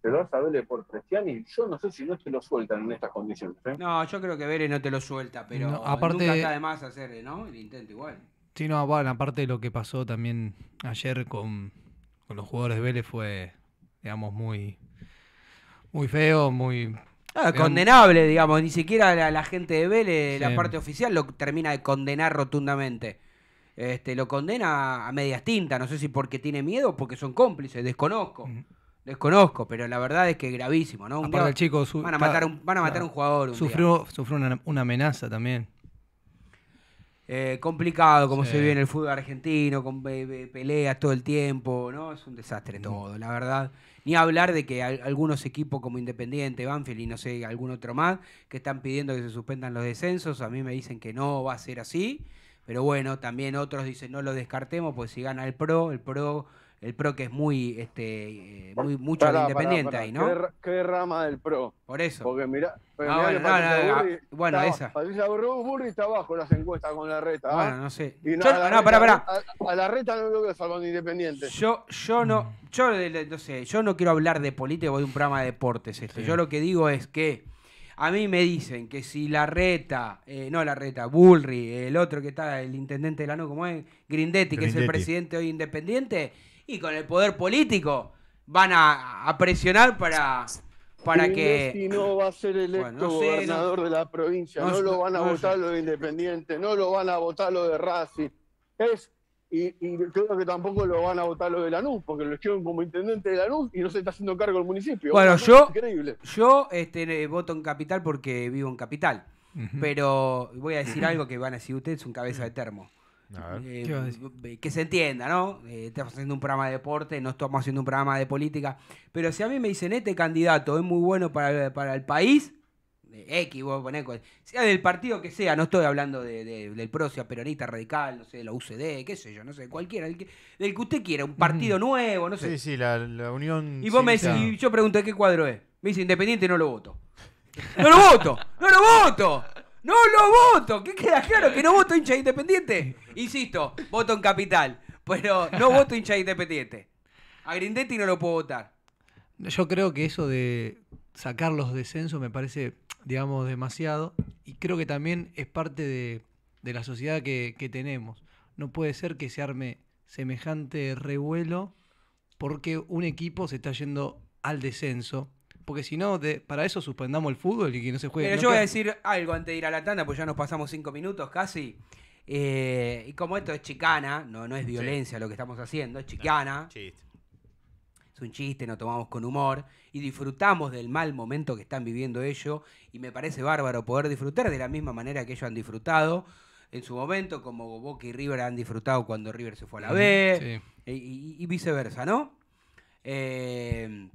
Speaker 5: te lo vas a verle por Cristiani, yo no sé si no te lo sueltan en estas condiciones. ¿eh?
Speaker 1: No, yo creo que Vélez no te lo suelta, pero
Speaker 3: No, aparte-
Speaker 1: nunca está de más hacer ¿no? el intento igual.
Speaker 3: Sí, no, bueno, aparte de lo que pasó también ayer con, con los jugadores de Vélez fue, digamos, muy, muy feo, muy...
Speaker 1: Ah, condenable, digamos, ni siquiera la, la gente de Vélez,
Speaker 3: Sí.
Speaker 1: la parte oficial, lo termina de condenar rotundamente. Este, lo condena a medias tintas, no sé si porque tiene miedo o porque son cómplices, desconozco.
Speaker 3: Mm.
Speaker 1: Desconozco, pero la verdad es que gravísimo, ¿no? Un
Speaker 3: Aparte
Speaker 1: día
Speaker 3: el chico su-
Speaker 1: van a matar un, van a matar
Speaker 3: claro,
Speaker 1: un jugador. un día.
Speaker 3: Sufrió, sufrió una, una amenaza también.
Speaker 1: Eh, complicado como
Speaker 3: Sí.
Speaker 1: se vive en el fútbol argentino, con pe- pe- peleas todo el tiempo, ¿no? Es un desastre todo, la verdad. Ni hablar de que algunos equipos como Independiente, Banfield y no sé, algún otro más, que están pidiendo que se suspendan los descensos. A mí me dicen que no va a ser así. Pero bueno, también otros dicen no lo descartemos, pues si gana el Pro, el Pro, el Pro que es muy, este, eh, muy mucho de
Speaker 5: Pará,
Speaker 1: Independiente
Speaker 5: pará.
Speaker 1: ahí, ¿no?
Speaker 5: ¿Qué, ra- qué rama del pro?
Speaker 1: Por eso.
Speaker 5: Porque mirá, pero
Speaker 1: Ah,
Speaker 5: mirá
Speaker 1: bueno,
Speaker 5: que
Speaker 1: no,
Speaker 5: Patricia
Speaker 1: no, no,
Speaker 5: Burri
Speaker 1: bueno,
Speaker 5: está-
Speaker 1: esa.
Speaker 5: Patricia Burri está abajo en las encuestas con la reta. ¿ah?
Speaker 1: Bueno, no sé.
Speaker 5: Y
Speaker 1: Yo-
Speaker 5: no, a la
Speaker 1: no,
Speaker 5: reta-
Speaker 1: pará.
Speaker 5: A, a la reta no lo veo salvando Independiente.
Speaker 1: Yo, yo no, yo no sé, yo no quiero hablar de política o de un programa de deportes este.
Speaker 3: Sí.
Speaker 1: Yo lo que digo es que a mí me dicen que si la reta, eh, no la reta, Bullry, el otro que está, el intendente de Lanús, como es, Grindetti, que es el presidente hoy independiente, y con el poder político van a, a presionar para, para que.
Speaker 5: Si no va a ser electo
Speaker 1: Bueno, no sé,
Speaker 5: gobernador de la provincia,
Speaker 1: no
Speaker 5: lo van a
Speaker 1: no
Speaker 5: votar
Speaker 1: sé.
Speaker 5: lo de Independiente, no lo van a votar lo de Racing. Es, y, y creo que tampoco lo van a votar lo de Lanús, porque lo eligieron como intendente de Lanús y no se está haciendo cargo el municipio.
Speaker 1: Bueno, yo-
Speaker 5: Increíble.
Speaker 1: Yo este, voto en capital porque vivo en capital. Pero voy a decir algo que van a decir ustedes, es un cabeza de termo.
Speaker 4: A ver.
Speaker 1: Eh,
Speaker 3: ¿Qué iba a decir?
Speaker 1: b- que se entienda, ¿no? Eh, estamos haciendo un programa de deporte, no estamos haciendo un programa de política. Pero si a mí me dicen, este candidato es muy bueno para, para el país, de X, vos ponés sea del partido que sea, no estoy hablando de, de- del PRO, sea peronista radical, no sé, de la UCD, qué sé yo, no sé, cualquiera, el que- del que usted quiera, un partido nuevo, no sé.
Speaker 4: Sí, sí, la, la unión.
Speaker 1: Y vos me decís, y yo pregunto qué cuadro es. Me dice Independiente, no lo voto. ¡No lo voto! ¡No lo voto! ¡No lo voto! ¿Qué queda claro que no voto hincha de Independiente? Insisto, voto en capital, pero no voto hincha de Independiente. A Grindetti no lo puedo votar.
Speaker 3: Yo creo que eso de sacar los descensos me parece, digamos, demasiado. Y creo que también es parte de, de la sociedad que, que tenemos. No puede ser que se arme semejante revuelo porque un equipo se está yendo al descenso. Porque si no, de- para eso suspendamos el fútbol y que no se juegue.
Speaker 1: Pero
Speaker 3: no
Speaker 1: yo voy a
Speaker 3: queda-
Speaker 1: decir algo antes de ir a la tanda, pues ya nos pasamos cinco minutos casi. Eh, y como esto es chicana, no, no es violencia lo que estamos haciendo, es chicana,
Speaker 4: Chiste.
Speaker 1: es un chiste, nos tomamos con humor y disfrutamos del mal momento que están viviendo ellos. Y me parece bárbaro poder disfrutar de la misma manera que ellos han disfrutado en su momento, como Boca y River han disfrutado cuando River se fue a la B,
Speaker 3: Sí.
Speaker 1: y, y- y viceversa, ¿no? Eh,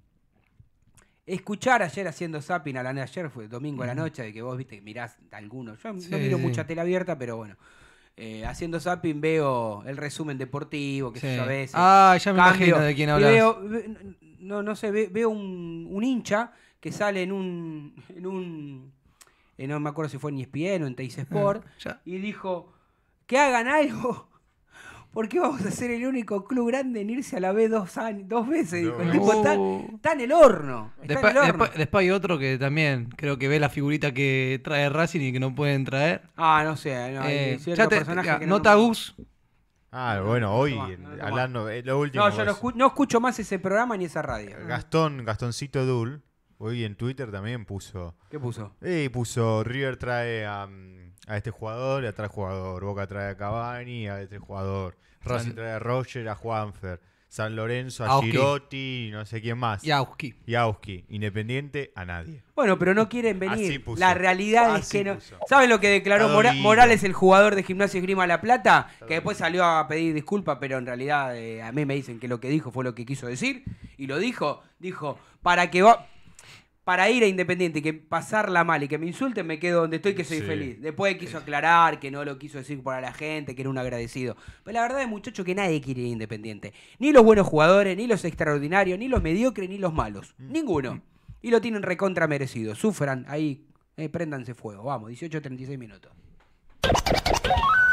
Speaker 1: escuchar ayer haciendo zapping a la ayer fue domingo a la noche, de que vos viste que mirás algunos. Yo no miro mucha tela abierta, pero bueno. Eh, haciendo zapping veo el resumen deportivo, que
Speaker 3: Sí.
Speaker 1: sé yo a veces.
Speaker 3: Ah, ya me
Speaker 1: Cambio,
Speaker 3: imagino de quién hablas.
Speaker 1: veo- ve- no, no sé, ve- veo un, un hincha que sale en un. En un eh, no me acuerdo si fue en ESPN o en Teis Sport,
Speaker 3: Ah, ya.
Speaker 1: y dijo: que hagan algo. Porque vamos a ser el único club grande en irse a la B dos, años, dos veces. Dijo. El
Speaker 4: No.
Speaker 1: tipo está, está en el horno. Está
Speaker 3: Después,
Speaker 1: en el horno.
Speaker 3: después- después hay otro que también creo que ve la figurita que trae Racing y que no pueden traer.
Speaker 1: Ah, no sé. No, hay
Speaker 3: Eh, ya te- ya,
Speaker 1: que no-
Speaker 3: nota Gus.
Speaker 4: Ah, bueno, hoy,
Speaker 1: toma,
Speaker 4: en-
Speaker 1: no, toma.
Speaker 4: hablando, eh, lo último.
Speaker 1: No, yo no, escu- no escucho más ese programa ni esa radio.
Speaker 4: Gastón, Gastoncito Dul, hoy en Twitter también puso.
Speaker 1: ¿Qué puso?
Speaker 4: Eh, puso River trae a, mm, a este jugador y a tal jugador. Boca trae a Cavani a este jugador. Racing trae a Roger, a Juanfer. San Lorenzo, a
Speaker 3: Auski.
Speaker 4: Girotti y no sé quién más.
Speaker 3: Y Auski.
Speaker 4: Y Auski. Independiente, a nadie.
Speaker 1: Bueno, pero no quieren venir. La realidad es que no.
Speaker 4: puso.
Speaker 1: ¿Saben lo que declaró Mora-. Morales, el jugador de Gimnasia y Grima La Plata? Que después salió a pedir disculpas, pero en realidad eh, a mí me dicen que lo que dijo fue lo que quiso decir. Y lo dijo, dijo, para que va. Para ir a Independiente y que pasarla mal y que me insulten, me quedo donde estoy, que soy
Speaker 4: Sí.
Speaker 1: feliz. Después quiso aclarar que no lo quiso decir para la gente, que era un agradecido. Pero la verdad es, muchacho, que nadie quiere ir a Independiente. Ni los buenos jugadores, ni los extraordinarios, ni los mediocres, ni los malos. Ninguno. Y lo tienen recontra merecido. Sufran ahí, eh, préndanse fuego. Vamos, 18-36 minutos.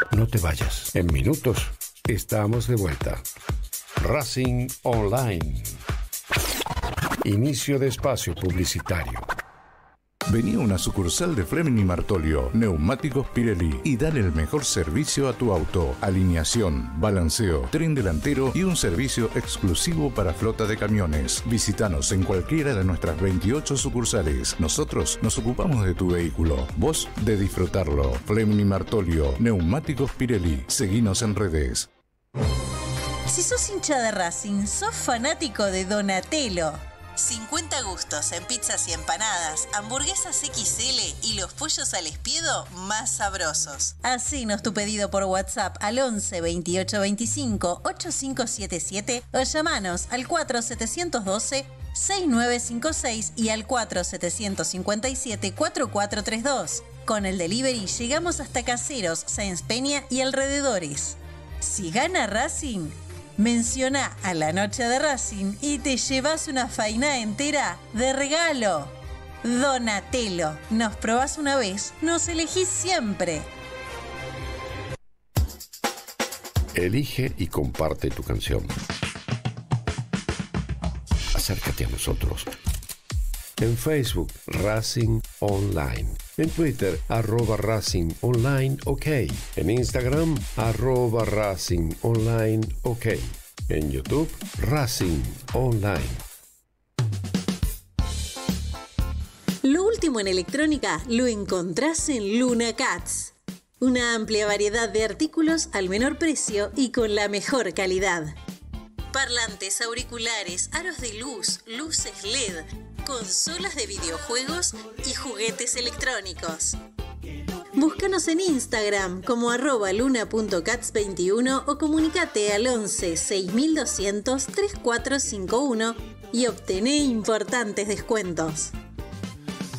Speaker 6: No te vayas. En minutos estamos de vuelta. Racing Online. Inicio de espacio publicitario.
Speaker 7: Vení a una sucursal de Fleming y Martolio, Neumáticos Pirelli y dale el mejor servicio a tu auto. Alineación, balanceo, tren delantero y un servicio exclusivo para flota de camiones. Visítanos en cualquiera de nuestras 28 sucursales. Nosotros nos ocupamos de tu vehículo, vos de disfrutarlo. Fleming y Martolio, Neumáticos Pirelli. Seguinos en redes.
Speaker 8: Si sos hincha de Racing, sos fanático de Donatello. 50 gustos en pizzas y empanadas, hamburguesas XL y los pollos al espiedo más sabrosos. Hacenos tu pedido por WhatsApp al 11 28 25 8577 o llamanos al 4712 6956 y al 4757 4432. Con el delivery llegamos hasta Caseros, Sáenz Peña y alrededores. Si gana Racing, menciona a la noche de Racing y te llevas una faina entera de regalo. Donatello, nos probás una vez, nos elegís siempre.
Speaker 6: Elige y comparte tu canción. Acércate a nosotros. En Facebook, Racing Online. En Twitter, arroba Racing Online OK. En Instagram, arroba Racing Online OK. En YouTube, Racing Online.
Speaker 8: Lo último en electrónica lo encontrás en Luna Cats. Una amplia variedad de artículos al menor precio y con la mejor calidad. Parlantes, auriculares, aros de luz, luces LED, consolas de videojuegos y juguetes electrónicos. Búscanos en Instagram como arroba luna.cats21 o comunicate al 11 6200 3451 y obtené importantes descuentos.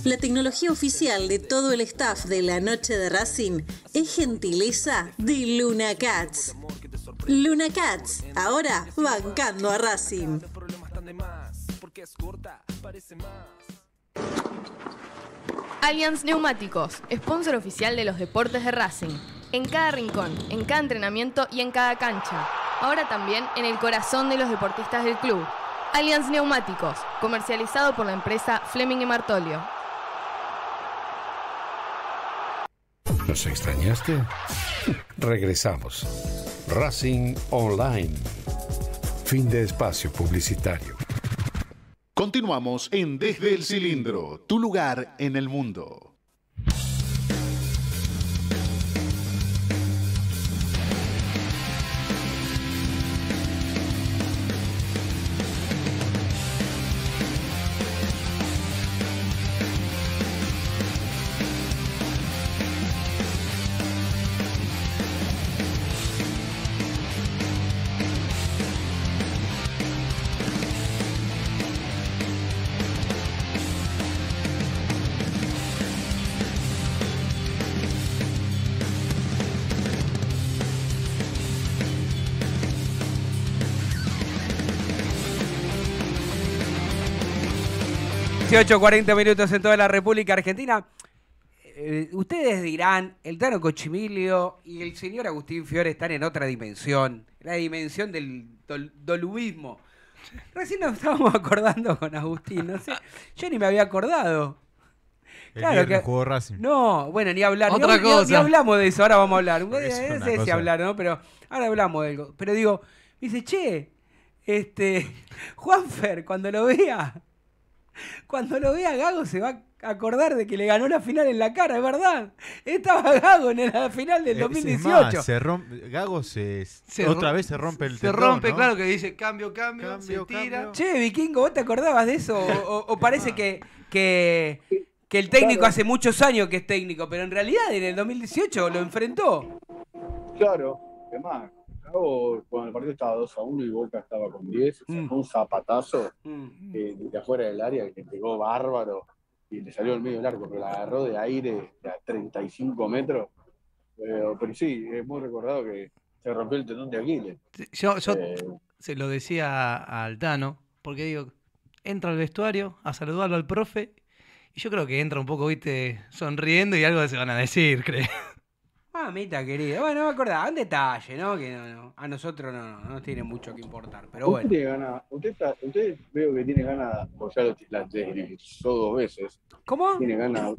Speaker 8: La tecnología oficial de todo el staff de la noche de Racing es gentileza de Luna Cats. Luna Cats, ahora bancando a Racing.
Speaker 9: Allianz Neumáticos, sponsor oficial de los deportes de Racing. En cada rincón, en cada entrenamiento y en cada cancha. Ahora también en el corazón de los deportistas del club. Allianz Neumáticos, comercializado por la empresa Fleming y Martolio.
Speaker 6: ¿Nos extrañaste? Regresamos. Racing Online. Fin de espacio publicitario.
Speaker 7: Continuamos en Desde el Cilindro, tu lugar en el mundo.
Speaker 1: Dieciocho, 40 minutos en toda la República Argentina. Eh, ustedes dirán, el Tano Cochimilio y el señor Agustín Fiore están en otra dimensión, la dimensión del dol- doluismo. Recién nos estábamos acordando con Agustín, no sé, yo ni me había acordado.
Speaker 4: El
Speaker 1: Claro que-
Speaker 4: jugó Racing.
Speaker 1: No, bueno, ni hablar.
Speaker 3: Otra
Speaker 1: ni, ni- hablamos de eso, ahora vamos a hablar. No sé si hablar, ¿no? Pero ahora hablamos de algo. Pero digo, me dice, che, este, Juanfer, cuando lo vea, cuando lo vea Gago se va a acordar de que le ganó la final en la cara, es verdad. Estaba Gago en la final del
Speaker 4: Eh,
Speaker 1: 2018.
Speaker 4: es más, se rompe, Gago se,
Speaker 3: Se
Speaker 4: otra vez se rompe el
Speaker 3: Se
Speaker 4: tendón,
Speaker 3: rompe,
Speaker 4: ¿no?
Speaker 3: claro, que dice cambio, cambio,
Speaker 4: Cambio,
Speaker 3: se tira.
Speaker 4: cambio.
Speaker 1: Che, Vikingo, ¿vos te acordabas de eso? O, parece que, que, que el técnico hace muchos años que es técnico, pero en realidad en el 2018 lo enfrentó.
Speaker 5: Claro, además, Cuando el partido estaba 2 a 1 y Boca estaba con 10,
Speaker 1: Mm.
Speaker 5: sacó un zapatazo
Speaker 1: Mm.
Speaker 5: eh, de afuera del área que pegó bárbaro y le salió el medio del arco, pero la agarró de aire a 35 metros. Pero, pero sí, es muy recordado que se rompió el tendón de Aquiles.
Speaker 3: Yo, yo
Speaker 5: Eh,
Speaker 3: se lo decía a Altano, porque digo, entra al vestuario a saludarlo al profe, y yo creo que entra un poco, viste, sonriendo y algo se van a decir, creo.
Speaker 1: Mamita querida. Bueno, me acordaba, un detalle, ¿no? Que no, no, a nosotros no, no, no nos tiene mucho que importar. Pero
Speaker 5: usted
Speaker 1: bueno.
Speaker 5: tiene ganas, usted, está- usted veo que tiene ganas, o ya lo, la deslizó dos veces,
Speaker 1: ¿Cómo?
Speaker 5: tiene ganas,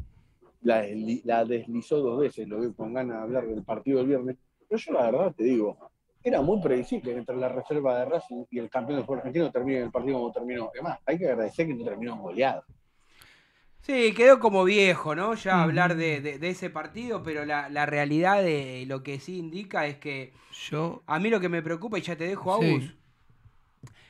Speaker 5: la deslizó dos veces, lo veo con ganas de hablar del partido del viernes, pero yo la verdad te digo, era muy predecible que entre la reserva de Racing y el campeón del fútbol argentino termine el partido como terminó. Además, hay que agradecer que no terminó goleado.
Speaker 1: Sí, quedó como viejo, ¿no? Ya hablar de, de- de ese partido, pero la, la realidad de lo que sí indica es que
Speaker 3: Yo,
Speaker 1: a mí lo que me preocupa, y ya te dejo,
Speaker 3: Sí.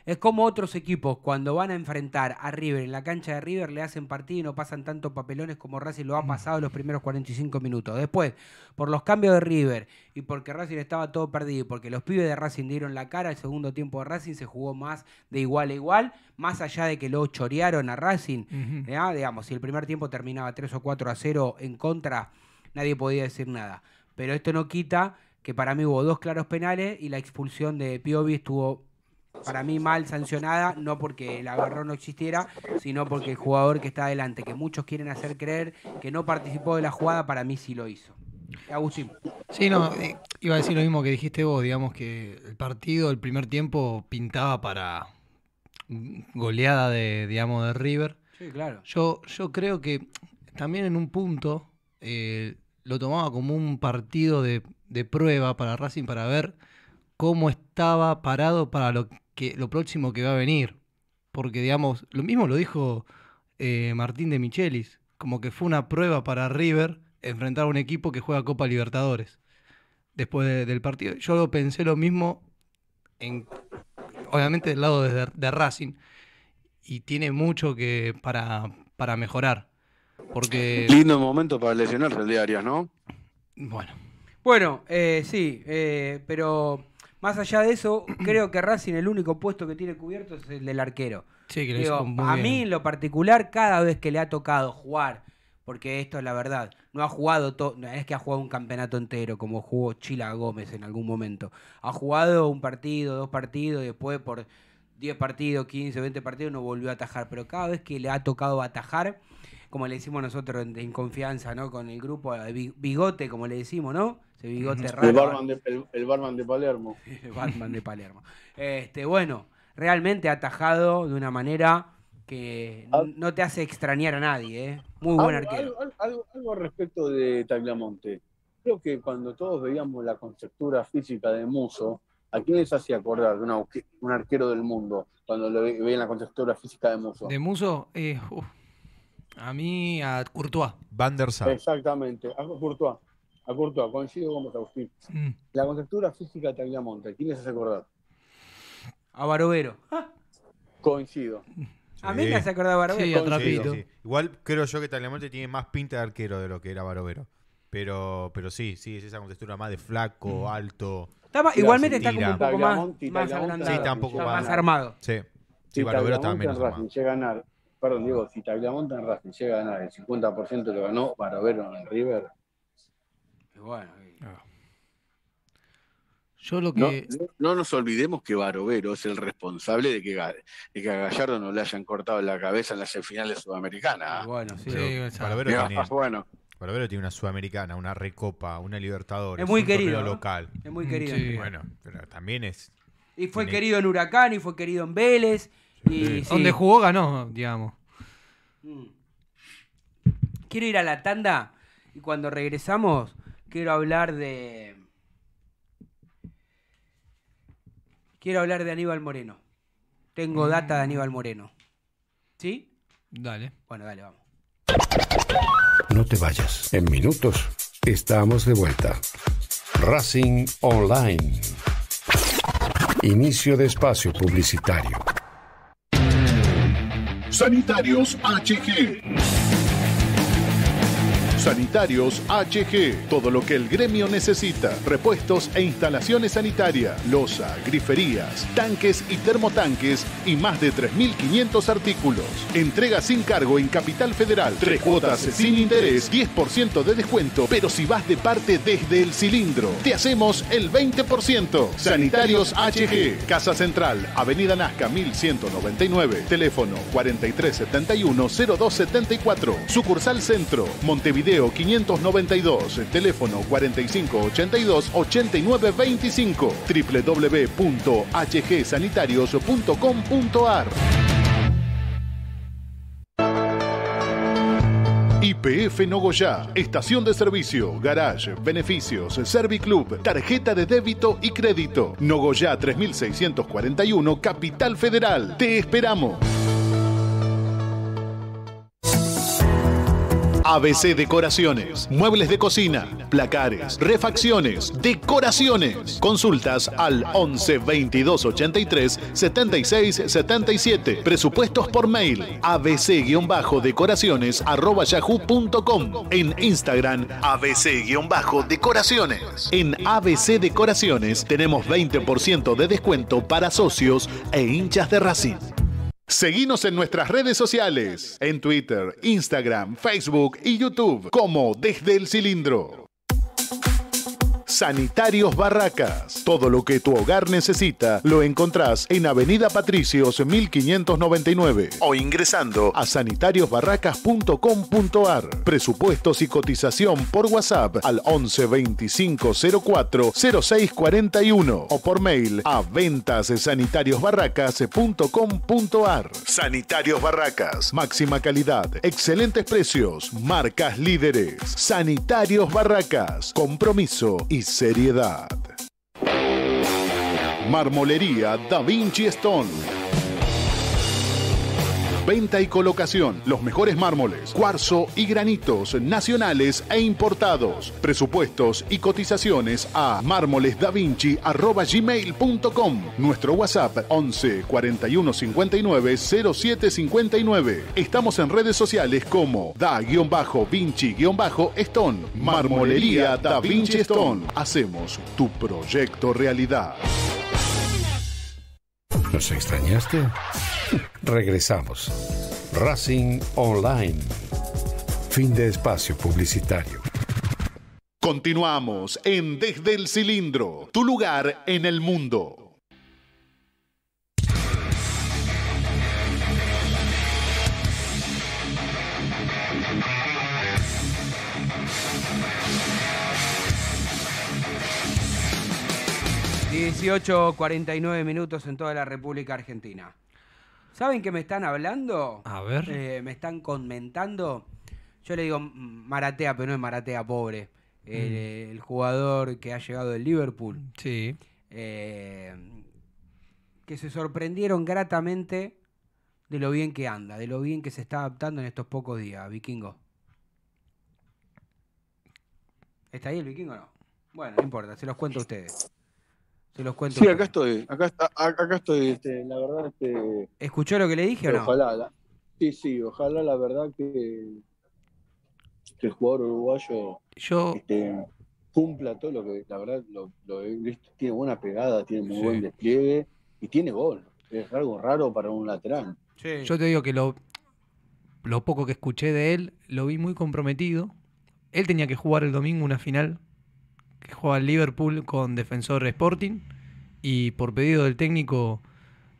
Speaker 1: Es como otros equipos cuando van a enfrentar a River en la cancha de River le hacen partido y no pasan tantos papelones como Racing lo ha pasado en los primeros 45 minutos. Después, por los cambios de River y porque Racing estaba todo perdido y porque los pibes de Racing dieron la cara, el segundo tiempo de Racing se jugó más de igual a igual, más allá de que lo chorearon a Racing. ¿ya? Digamos, si el primer tiempo terminaba 3 o 4 a 0 en contra, nadie podía decir nada. Pero esto no quita que para mí hubo dos claros penales y la expulsión de Piovi estuvo para mí mal sancionada, no porque el agarrón no existiera, sino porque el jugador que está adelante, que muchos quieren hacer creer que no participó de la jugada, para mí sí lo hizo. Agustín.
Speaker 3: Sí, no, eh, iba a decir lo mismo que dijiste vos, digamos que el partido, el primer tiempo pintaba para goleada de, digamos, de River.
Speaker 1: Sí, claro.
Speaker 3: Yo, yo creo que también en un punto eh, lo tomaba como un partido de, de prueba para Racing para ver cómo estaba parado para lo que lo próximo que va a venir. Porque, digamos, lo mismo lo dijo eh, Martín de Michelis, como que fue una prueba para River enfrentar a un equipo que juega Copa Libertadores después de- del partido. Yo lo pensé lo mismo, en, obviamente del lado de, de Racing, y tiene mucho que para, para mejorar. Porque,
Speaker 5: Lindo momento para lesionarse el día Arias, ¿no?
Speaker 3: bueno,
Speaker 1: Bueno, eh, sí, eh, pero más allá de eso, creo que Racing el único puesto que tiene cubierto es el del arquero.
Speaker 3: sí que
Speaker 1: Digo, a
Speaker 3: bien.
Speaker 1: mí en lo particular, cada vez que le ha tocado jugar, porque esto es la verdad, no ha jugado todo, no es que ha jugado un campeonato entero como jugó Chila Gómez en algún momento. Ha jugado un partido, dos partidos, y después por 10 partidos, 15, 20 partidos no volvió a atajar, pero cada vez que le ha tocado atajar, como le decimos nosotros en, en confianza, ¿no? Con el grupo, bi- bigote, como le decimos, ¿no? Ese bigote raro.
Speaker 5: El barman, de, el, el barman de Palermo.
Speaker 1: El Batman de Palermo. Este, bueno, realmente atajado de una manera que
Speaker 5: Ah.
Speaker 1: no te hace extrañar a nadie, ¿eh? Muy buen
Speaker 5: algo,
Speaker 1: arquero.
Speaker 5: algo, algo- algo respecto de Tagliamonte. Creo que cuando todos veíamos la conceptura física de Muso, ¿a quién les hacía acordar de un, arquero del mundo cuando lo ve- veían la conceptura física de Muso?
Speaker 3: De Muso, eh, uf, a mí, a Courtois.
Speaker 4: Van der Sar.
Speaker 5: Exactamente, a Courtois. A Courtois, coincido con vos, Agustín.
Speaker 3: Mm.
Speaker 5: La conceptura física de Tagliamonte, ¿a quién les hace acordar?
Speaker 1: A Barovero.
Speaker 5: Coincido.
Speaker 1: A mí
Speaker 4: Sí.
Speaker 1: me hace acordar a Barovero.
Speaker 3: Sí, a
Speaker 4: Sí,
Speaker 3: Trapito.
Speaker 4: sí. Igual creo yo que Tagliamonte tiene más pinta de arquero de lo que era Barovero. Pero, pero sí, sí, es esa contextura más de flaco,
Speaker 3: Mm.
Speaker 4: alto.
Speaker 1: Está más-
Speaker 5: Tira,
Speaker 1: igualmente está como un poco más, más agrandado.
Speaker 4: Sí, está un poco más-
Speaker 1: más armado.
Speaker 4: Sí. Sí,
Speaker 5: Si
Speaker 4: Barovero estaba menos
Speaker 5: Racing
Speaker 4: armado.
Speaker 5: llega a ganar, perdón, digo, si Tagliamonte en Racing llega a ganar el 50% lo ganó Barovero en River,
Speaker 1: Y bueno, y-
Speaker 3: Yo lo
Speaker 5: No,
Speaker 3: que.
Speaker 5: no- no nos olvidemos que Barovero es el responsable de que, Ga- de que a Gallardo no le hayan cortado la cabeza en las semifinales sudamericanas.
Speaker 1: bueno, sí.
Speaker 3: Sí,
Speaker 4: Barovero,
Speaker 5: Mira,
Speaker 4: tenía-
Speaker 5: bueno,
Speaker 4: Barovero tiene una Sudamericana, una Recopa, una Libertadores.
Speaker 1: Es muy
Speaker 4: un
Speaker 1: querido, ¿no?
Speaker 4: local.
Speaker 1: Es muy querido.
Speaker 3: sí.
Speaker 4: Bueno, pero también es.
Speaker 1: Y fue
Speaker 4: Tiene-
Speaker 1: querido en Huracán, y fue querido en Vélez. Y
Speaker 4: Sí.
Speaker 1: sí.
Speaker 3: Donde jugó ganó, digamos.
Speaker 1: Mm. Quiero ir a la tanda y cuando regresamos quiero hablar de... Quiero hablar de Aníbal Moreno. Tengo data de Aníbal Moreno. ¿Sí?
Speaker 3: Dale.
Speaker 1: Bueno, dale, vamos.
Speaker 6: No te vayas. En minutos estamos de vuelta. Racing Online. Inicio de espacio publicitario.
Speaker 7: Sanitarios HG. Sanitarios HG. Todo lo que el gremio necesita. Repuestos e instalaciones sanitarias. Losa, griferías, tanques y termotanques y más de 3.500 artículos. Entrega sin cargo en Capital Federal. Tres cuotas sin interés, 10% de descuento. Pero si vas de parte desde el cilindro, te hacemos el 20%. Sanitarios HG. Casa Central, Avenida Nazca 1199. Teléfono 4371-0274. Sucursal Centro, Montevideo 592. Teléfono 4582-8925. www.hgsanitarios.com.ar IPF Nogoyá, estación de servicio, garage, beneficios, Serviclub, tarjeta de débito y crédito. Nogoyá 3641, Capital Federal. Te esperamos. ABC Decoraciones, muebles de cocina, placares, refacciones, decoraciones. Consultas al 11 22 83 76 77. Presupuestos por mail abc-decoraciones arroba yahoo.com. En Instagram abc-decoraciones. En ABC Decoraciones tenemos 20% de descuento para socios e hinchas de Racing. Seguinos en nuestras redes sociales, en Twitter, Instagram, Facebook y YouTube, como Desde el Cilindro. Sanitarios Barracas. Todo lo que tu hogar necesita lo encontrás en Avenida Patricios 1599 o ingresando a sanitariosbarracas.com.ar. Presupuestos y cotización por WhatsApp al 11 25 04 06 41 o por mail a ventassanitariosbarracas.com.ar. Sanitarios Barracas. Máxima calidad, excelentes precios, marcas líderes. Sanitarios Barracas. Compromiso y seriedad. Marmolería Da Vinci Stone. Venta y colocación. Los mejores mármoles, cuarzo y granitos nacionales e importados. Presupuestos y cotizaciones a mármolesdavinci.gmail.com Nuestro WhatsApp 11 41 59 07 59. Estamos en redes sociales como Da-Vinci-Stone. Marmolería Da Vinci Stone. Hacemos tu proyecto realidad.
Speaker 6: ¿Nos extrañaste? Regresamos. Racing Online. Fin de espacio publicitario.
Speaker 7: Continuamos en Desde el Cilindro, tu lugar en el mundo.
Speaker 1: 18, 49 minutos en toda la República Argentina. ¿Saben qué me están hablando?
Speaker 3: A ver.
Speaker 1: Eh, me están comentando. Yo le digo mm, Maratea, pero no es Maratea pobre. El, el jugador que ha llegado del Liverpool.
Speaker 3: Sí.
Speaker 1: eh, que se sorprendieron gratamente de lo bien que anda, de lo bien que se está adaptando en estos pocos días, Vikingo. ¿Está ahí el Vikingo o no? Bueno, no importa, se los cuento a ustedes. Se los cuento.
Speaker 5: Sí, acá estoy, acá, acá estoy, este, la verdad, este,
Speaker 1: ¿Escuchó lo que le dije o no?
Speaker 5: ojalá, la- sí, sí, ojalá la verdad que, que el jugador uruguayo
Speaker 3: Yo,
Speaker 5: este, cumpla todo lo que, la verdad, lo, lo he visto, tiene buena pegada, tiene muy
Speaker 3: Sí.
Speaker 5: buen despliegue y tiene gol. Es algo raro para un lateral.
Speaker 1: Sí.
Speaker 3: yo te digo que lo, lo poco que escuché de él, lo vi muy comprometido. Él tenía que jugar el domingo una final que juega el Liverpool con Defensor Sporting y por pedido del técnico,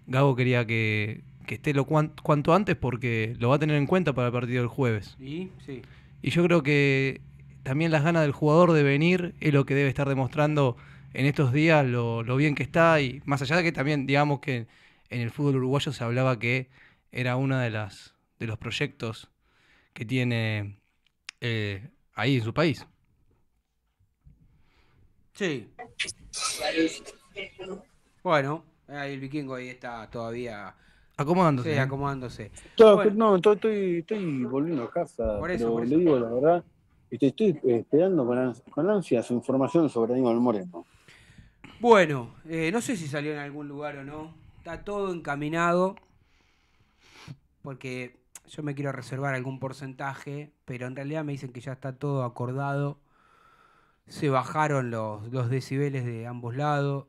Speaker 3: Gago quería que, que esté lo cuan- cuanto antes porque lo va a tener en cuenta para el partido del jueves.
Speaker 1: ¿Y? Sí.
Speaker 3: Y yo creo que también las ganas del jugador de venir es lo que debe estar demostrando en estos días lo, lo bien que está y más allá de que también digamos que en el fútbol uruguayo se hablaba que era uno de las de los proyectos que tiene eh, ahí en su país.
Speaker 1: Sí. Bueno, ahí el Vikingo ahí está todavía
Speaker 3: Acomodándose.
Speaker 1: sí,
Speaker 3: ¿eh?
Speaker 1: acomodándose.
Speaker 5: No,
Speaker 1: Bueno.
Speaker 5: no, estoy, estoy, estoy volviendo a casa,
Speaker 1: Por eso,
Speaker 5: pero
Speaker 1: por eso.
Speaker 5: le digo la verdad, estoy esperando con, ans- con ansia su información sobre Aníbal Moreno.
Speaker 1: Bueno, eh, no sé si salió en algún lugar o no. Está todo encaminado. Porque yo me quiero reservar algún porcentaje. Pero en realidad me dicen que ya está todo acordado. Se bajaron los, los decibeles de ambos lados.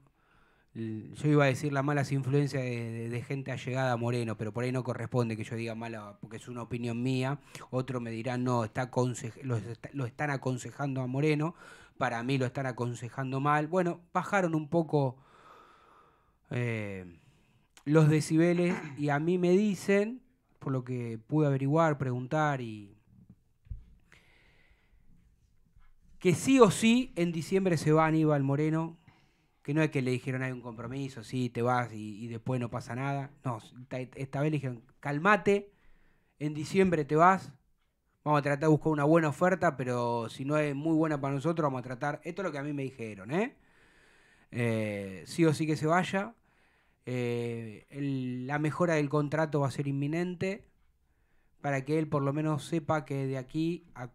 Speaker 1: Yo iba a decir las malas influencias de, gente allegada a Moreno, pero por ahí no corresponde que yo diga mala, porque es una opinión mía. Otro me dirá, no, está lo, lo están aconsejando a Moreno. Para mí lo están aconsejando mal. Bueno, bajaron un poco eh, los decibeles y a mí me dicen, por lo que pude averiguar, preguntar y... Que sí o sí en diciembre se va Aníbal Moreno, que no es que le dijeron hay un compromiso, sí, te vas y, después no pasa nada. No, esta, vez le dijeron, calmate, en diciembre te vas, vamos a tratar de buscar una buena oferta, pero si no es muy buena para nosotros, vamos a tratar, esto es lo que a mí me dijeron, ¿eh? Eh, sí o sí que se vaya. Eh, la mejora del contrato va a ser inminente para que él por lo menos sepa que de aquí a...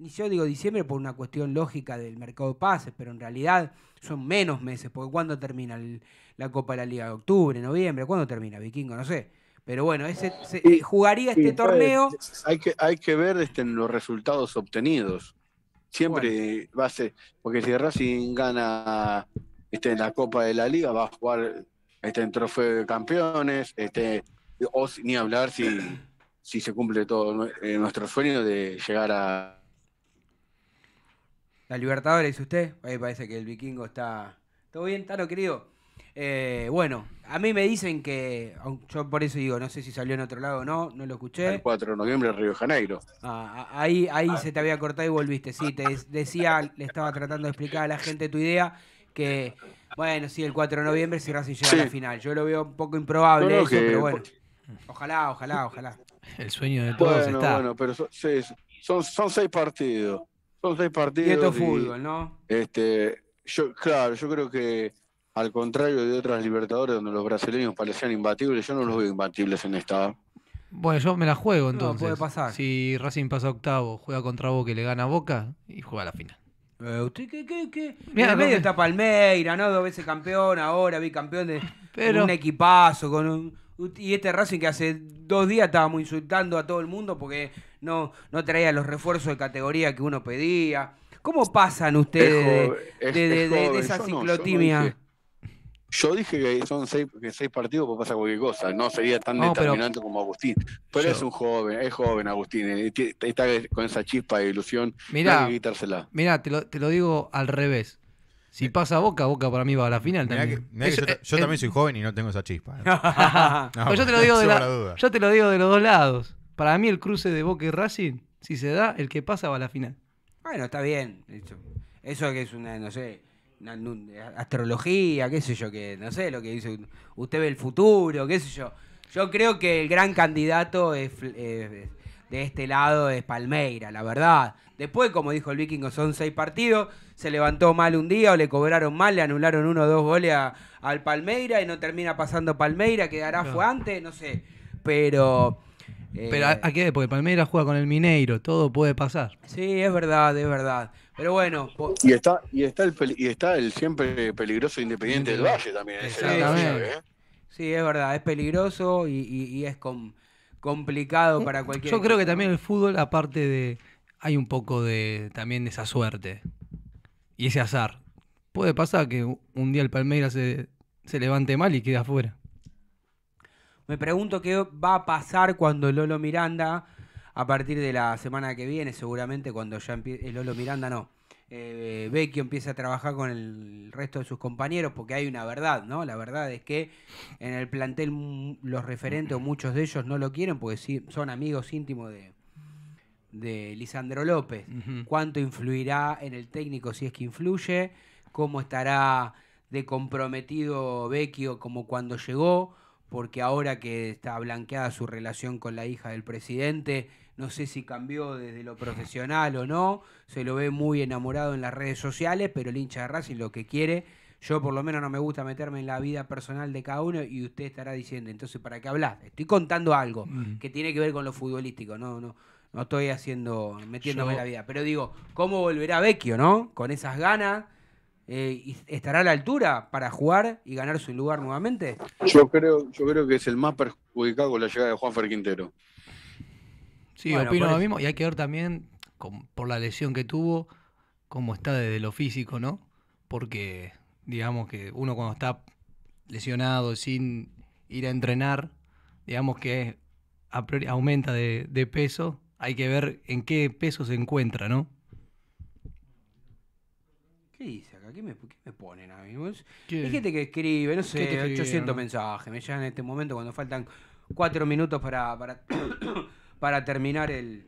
Speaker 1: y Yo digo diciembre por una cuestión lógica del mercado de pases, pero en realidad son menos meses, porque ¿cuándo termina el- la Copa de la Liga? ¿Octubre, noviembre? ¿Cuándo termina? Vikingo, no sé. Pero bueno, ese, se-
Speaker 5: Y-
Speaker 1: eh, jugaría este
Speaker 5: Y,
Speaker 1: torneo.
Speaker 5: Hay que, hay que ver este, los resultados obtenidos. Siempre va a ser, porque si Racing gana este, en la Copa de la Liga, va a jugar este, en Trofeo de Campeones, este, o ni hablar si, si se cumple todo eh, nuestro sueño de llegar a,
Speaker 1: La Libertadores, dice usted. Ahí parece que el vikingo está. ¿Todo bien, Tano, querido? Eh, bueno, a mí me dicen que. Yo por eso digo, no sé si salió en otro lado o no, no lo escuché.
Speaker 5: el 4 de noviembre en Río de Janeiro.
Speaker 1: Ah, ah, ahí, ahí se te había cortado y volviste. Sí, te decía, le estaba tratando de explicar a la gente tu idea. Que, bueno, sí, el 4 de noviembre si Racing llega a la
Speaker 5: Sí.
Speaker 1: final. Yo lo veo un poco improbable
Speaker 5: No, no,
Speaker 1: eso,
Speaker 5: que-
Speaker 1: pero bueno. Ojalá, ojalá, ojalá.
Speaker 3: El sueño de todos
Speaker 5: Bueno,
Speaker 3: está.
Speaker 5: bueno, pero son, sí, son, son seis partidos. Son seis partidos.
Speaker 1: Y esto es fútbol, ¿no?
Speaker 5: Este, yo, claro, yo creo que al contrario de otras Libertadores donde los brasileños parecían imbatibles, yo no los veo imbatibles en esta.
Speaker 3: Bueno, yo me la juego
Speaker 1: No,
Speaker 3: entonces.
Speaker 1: puede pasar.
Speaker 3: Si Racing pasa octavo, juega contra Boca y le gana a Boca y juega la final.
Speaker 1: Eh, ¿Usted qué, qué, qué?
Speaker 3: Mirá,
Speaker 1: en el medio
Speaker 3: no-
Speaker 1: está Palmeira, ¿no? Dos veces campeón, ahora bicampeón de
Speaker 3: Pero-
Speaker 1: un equipazo, con un. Y este Racing que hace dos días estábamos insultando a todo el mundo porque no, no traía los refuerzos de categoría que uno pedía. ¿Cómo pasan ustedes de,
Speaker 5: joven, es-
Speaker 1: de- de-
Speaker 5: es
Speaker 1: de- de
Speaker 5: joven.
Speaker 1: esa
Speaker 5: Yo no, yo no
Speaker 1: ciclotimia?
Speaker 5: dije- Yo dije que son seis, que seis partidos pues pasa cualquier cosa, no sería tan
Speaker 3: No, pero-
Speaker 5: determinante como Agustín. Pero
Speaker 3: Yo-
Speaker 5: es un joven, es joven Agustín, eh, está con esa chispa de ilusión,
Speaker 3: Mirá.
Speaker 5: no hay que quitársela.
Speaker 3: Mirá, te lo, te lo digo al revés. Si pasa Boca, Boca para mí va a la final
Speaker 4: Mirá que-
Speaker 3: también.
Speaker 4: que yo,
Speaker 3: eh,
Speaker 4: yo
Speaker 3: eh,
Speaker 4: también soy joven y no tengo esa chispa. ¿eh? No,
Speaker 3: yo te lo digo de la- yo te lo digo de los dos lados. Para mí el cruce de Boca y Racing, si se da, el que pasa va a la final.
Speaker 1: Bueno, está bien. Eso, eso que es una, no sé, una- astrología, qué sé yo, que no sé lo que dice. Usted ve el futuro, qué sé yo. Yo creo que el gran candidato es, eh, de este lado es Palmeira, la verdad. Después, como dijo el vikingo, son seis partidos. Se levantó mal un día o le cobraron mal, le anularon uno o dos goles a- al Palmeira y no termina pasando Palmeira, quedará
Speaker 3: Claro.
Speaker 1: fue antes, no sé. Pero. Eh,
Speaker 3: Pero ¿a, a qué? Porque Palmeiras juega con el Mineiro, todo puede pasar.
Speaker 1: Sí, es verdad, es verdad. Pero bueno,
Speaker 5: Y está, y está el peli- y está el siempre peligroso Independiente del Valle también. ese lado de la
Speaker 3: Exactamente.
Speaker 5: llave, ¿eh?
Speaker 1: sí, es verdad, es peligroso y, y- y es com- complicado para cualquier
Speaker 3: Yo creo que también el fútbol, aparte de. Hay un poco de también de esa suerte y ese azar. Puede pasar que un día el Palmeiras se, se levante mal y quede afuera.
Speaker 1: Me pregunto qué va a pasar cuando Lolo Miranda, a partir de la semana que viene, seguramente cuando ya empiece, Lolo Miranda no, eh, Vecchio empiece a trabajar con el resto de sus compañeros, porque hay una verdad, ¿no? La verdad es que en el plantel los referentes o muchos de ellos no lo quieren porque sí, son amigos íntimos de, de Lisandro López. ¿Cuánto influirá en el técnico si es que influye? ¿Cómo estará de comprometido Vecchio como cuando llegó? Porque ahora que está blanqueada su relación con la hija del presidente, no sé si cambió desde lo profesional o no. Se lo ve muy enamorado en las redes sociales, pero el hincha de Racing lo que quiere. Yo por lo menos no me gusta meterme en la vida personal de cada uno y usted estará diciendo, entonces, ¿para qué hablas? Estoy contando algo
Speaker 3: Mm.
Speaker 1: que tiene que ver con lo futbolístico, no, no, no estoy haciendo, metiéndome en la vida. Pero digo, ¿cómo volverá Vecchio, no? Con esas ganas, eh, ¿estará a la altura para jugar y ganar su lugar nuevamente?
Speaker 5: Yo creo, yo creo que es el más perjudicado con la llegada de Juan Fer Quintero.
Speaker 3: Sí,
Speaker 1: Bueno,
Speaker 3: opino lo mismo. Y hay que ver también, con- por la lesión que tuvo, cómo está desde lo físico, ¿no? Porque, digamos que uno cuando está lesionado sin ir a entrenar, digamos que a priori aumenta de, de peso. Hay que ver en qué peso se encuentra, ¿no?
Speaker 1: ¿Qué dice acá? ¿Qué me, qué me ponen a mí? Hay gente que escribe, no
Speaker 3: ¿Qué te
Speaker 1: sé,
Speaker 3: escribieron,
Speaker 1: 800
Speaker 3: no?
Speaker 1: mensajes. Me llegan en este momento cuando faltan cuatro minutos para, para, para terminar el,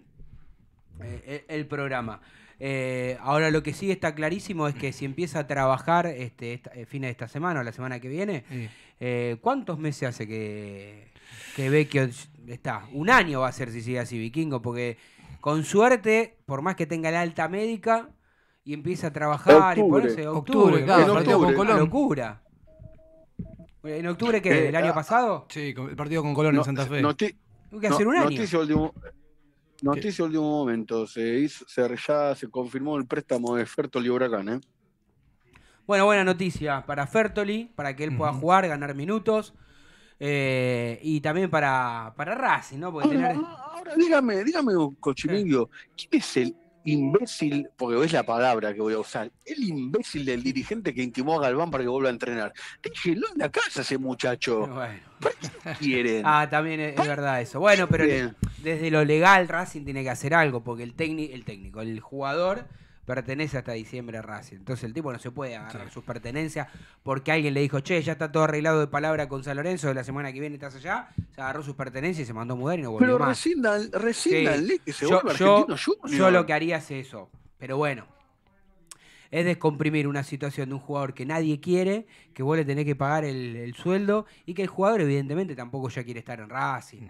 Speaker 1: eh, el, el programa. Eh, ahora lo que sí está clarísimo es que si empieza a trabajar este esta- eh, fines de esta semana o la semana que viene,
Speaker 3: Sí.
Speaker 1: eh, ¿cuántos meses hace que, que Vecchio está? Un año va a ser si sigue así, Vikingo, porque con suerte, por más que tenga la alta médica y empieza a trabajar y
Speaker 5: Octubre.
Speaker 1: ponerse
Speaker 3: Octubre, claro,
Speaker 5: En
Speaker 3: partido con
Speaker 5: octubre.
Speaker 1: una
Speaker 3: Colón.
Speaker 1: locura. ¿En octubre qué?
Speaker 5: Eh,
Speaker 1: ¿El año
Speaker 5: ah,
Speaker 1: pasado?
Speaker 3: Sí, con- el partido con Colón
Speaker 5: No-
Speaker 3: en Santa Fe.
Speaker 5: noti-
Speaker 1: Tuvo que hacer un
Speaker 5: no-
Speaker 1: año.
Speaker 5: Noticia último, noticia último momento. Se hizo, se, ya se confirmó el préstamo de Fertoli Huracán, ¿eh?
Speaker 1: Bueno, buena noticia para Fertoli, para que él pueda jugar, ganar minutos. eh, y también para, para Racing, ¿no? Porque
Speaker 5: Ahora,
Speaker 1: tener...
Speaker 5: ahora, dígame, dígame, Cochimingo, ¿quién es el imbécil, porque es la palabra que voy a usar, el imbécil del dirigente que intimó a Galván para que vuelva a entrenar? Déjelo en la casa ese muchacho.
Speaker 1: Bueno.
Speaker 5: ¿Qué quieren?
Speaker 1: Ah, también es, es verdad eso. Bueno, pero desde lo legal Racing tiene que hacer algo, porque el, técnico, el técnico, el jugador pertenece hasta diciembre a Racing. Entonces el tipo no se puede agarrar sus pertenencias porque alguien le dijo, che, ya está todo arreglado de palabra con San Lorenzo, la semana que viene estás allá, se agarró sus pertenencias y se mandó a mudar y no volvió
Speaker 5: Pero
Speaker 1: más.
Speaker 5: rescindan, rescíndanle que se
Speaker 1: yo, yo- yo lo que haría es eso. Pero bueno, es descomprimir una situación de un jugador que nadie quiere, que vos le tenés que pagar el, el sueldo y que el jugador evidentemente tampoco ya quiere estar en Racing.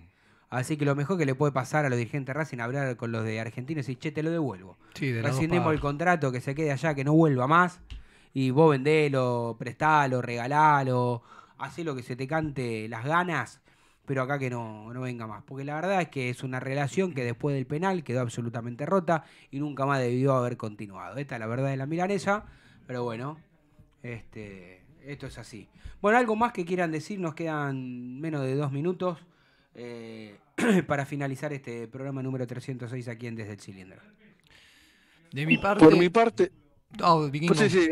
Speaker 1: Así que lo mejor que le puede pasar a los dirigentes de Racing hablar con los de Argentina y decir, che, te lo devuelvo.
Speaker 3: Sí, de dos
Speaker 1: Rescindimos el contrato, que se quede allá, que no vuelva más. Y vos vendelo, prestalo, regalalo, hacé lo que se te cante las ganas, pero acá que no, no venga más. Porque la verdad es que es una relación que después del penal quedó absolutamente rota y nunca más debió haber continuado. Esta es la verdad de la milanesa, pero bueno, este, esto es así. Bueno, algo más que quieran decir, nos quedan menos de dos minutos eh, para finalizar este programa número 306 aquí en Desde el Cilindro.
Speaker 3: De mi parte.
Speaker 5: Por mi parte,
Speaker 3: Oh, Vikingo.
Speaker 5: pues sí, sí,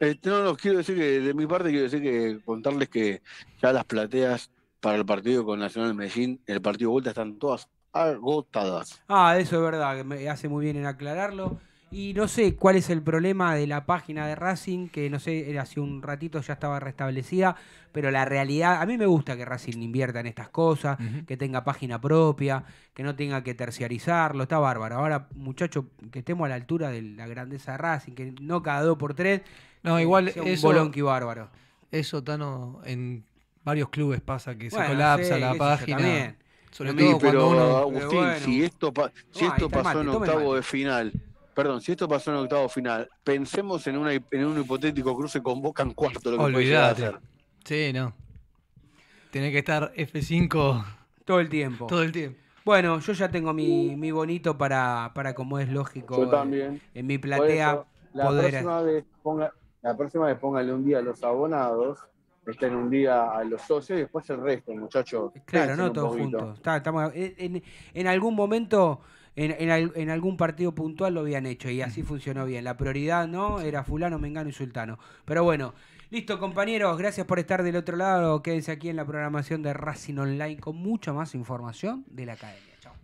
Speaker 5: este, no, no, quiero decir que de mi parte quiero decir que contarles que ya las plateas para el partido con Nacional de Medellín, el partido de vuelta están todas agotadas.
Speaker 1: Ah, eso es verdad, me hace muy bien en aclararlo. Y no sé cuál es el problema de la página de Racing, que no sé, era hace un ratito ya estaba restablecida, pero la realidad, a mí me gusta que Racing invierta en estas cosas, que tenga página propia, que no tenga que terciarizarlo, está bárbaro. Ahora, muchachos, que estemos a la altura de la grandeza de Racing, que no cada dos por tres,
Speaker 3: No,
Speaker 1: eh,
Speaker 3: igual
Speaker 1: sea un
Speaker 3: eso-
Speaker 1: bolonqui bárbaro.
Speaker 3: Eso, Tano, en varios clubes pasa que
Speaker 1: Bueno,
Speaker 3: se colapsa
Speaker 1: sí,
Speaker 3: la página.
Speaker 1: también.
Speaker 3: Sobre
Speaker 5: Sí,
Speaker 3: todo
Speaker 5: pero
Speaker 3: cuando uno.
Speaker 5: Agustín,
Speaker 1: Pero bueno.
Speaker 5: si esto, pa- si
Speaker 1: No,
Speaker 5: esto pasó en
Speaker 1: mate,
Speaker 5: octavo de final, perdón, si esto pasó en octavo final, pensemos en, una, en un hipotético cruce con Boca en cuarto, lo que puede ser.
Speaker 3: Sí, no. Tiene que estar F5
Speaker 1: Todo el tiempo.
Speaker 3: todo el tiempo.
Speaker 1: Bueno, yo ya tengo mi, mi bonito para, para como es lógico.
Speaker 5: Yo
Speaker 1: eh,
Speaker 5: también.
Speaker 1: En mi platea
Speaker 5: eso, la
Speaker 1: poder.
Speaker 5: próxima vez ponga, la próxima vez póngale un día a los abonados, estén un día a los socios y después el resto, muchachos.
Speaker 1: Claro, no todos juntos. Está- estamos, en, en- en algún momento, en, en en algún partido puntual lo habían hecho y así funcionó bien. La prioridad no era fulano, mengano y sultano. Pero bueno, listo compañeros, gracias por estar del otro lado. Quédense aquí en la programación de Racing Online con mucha más información de la academia. Chao.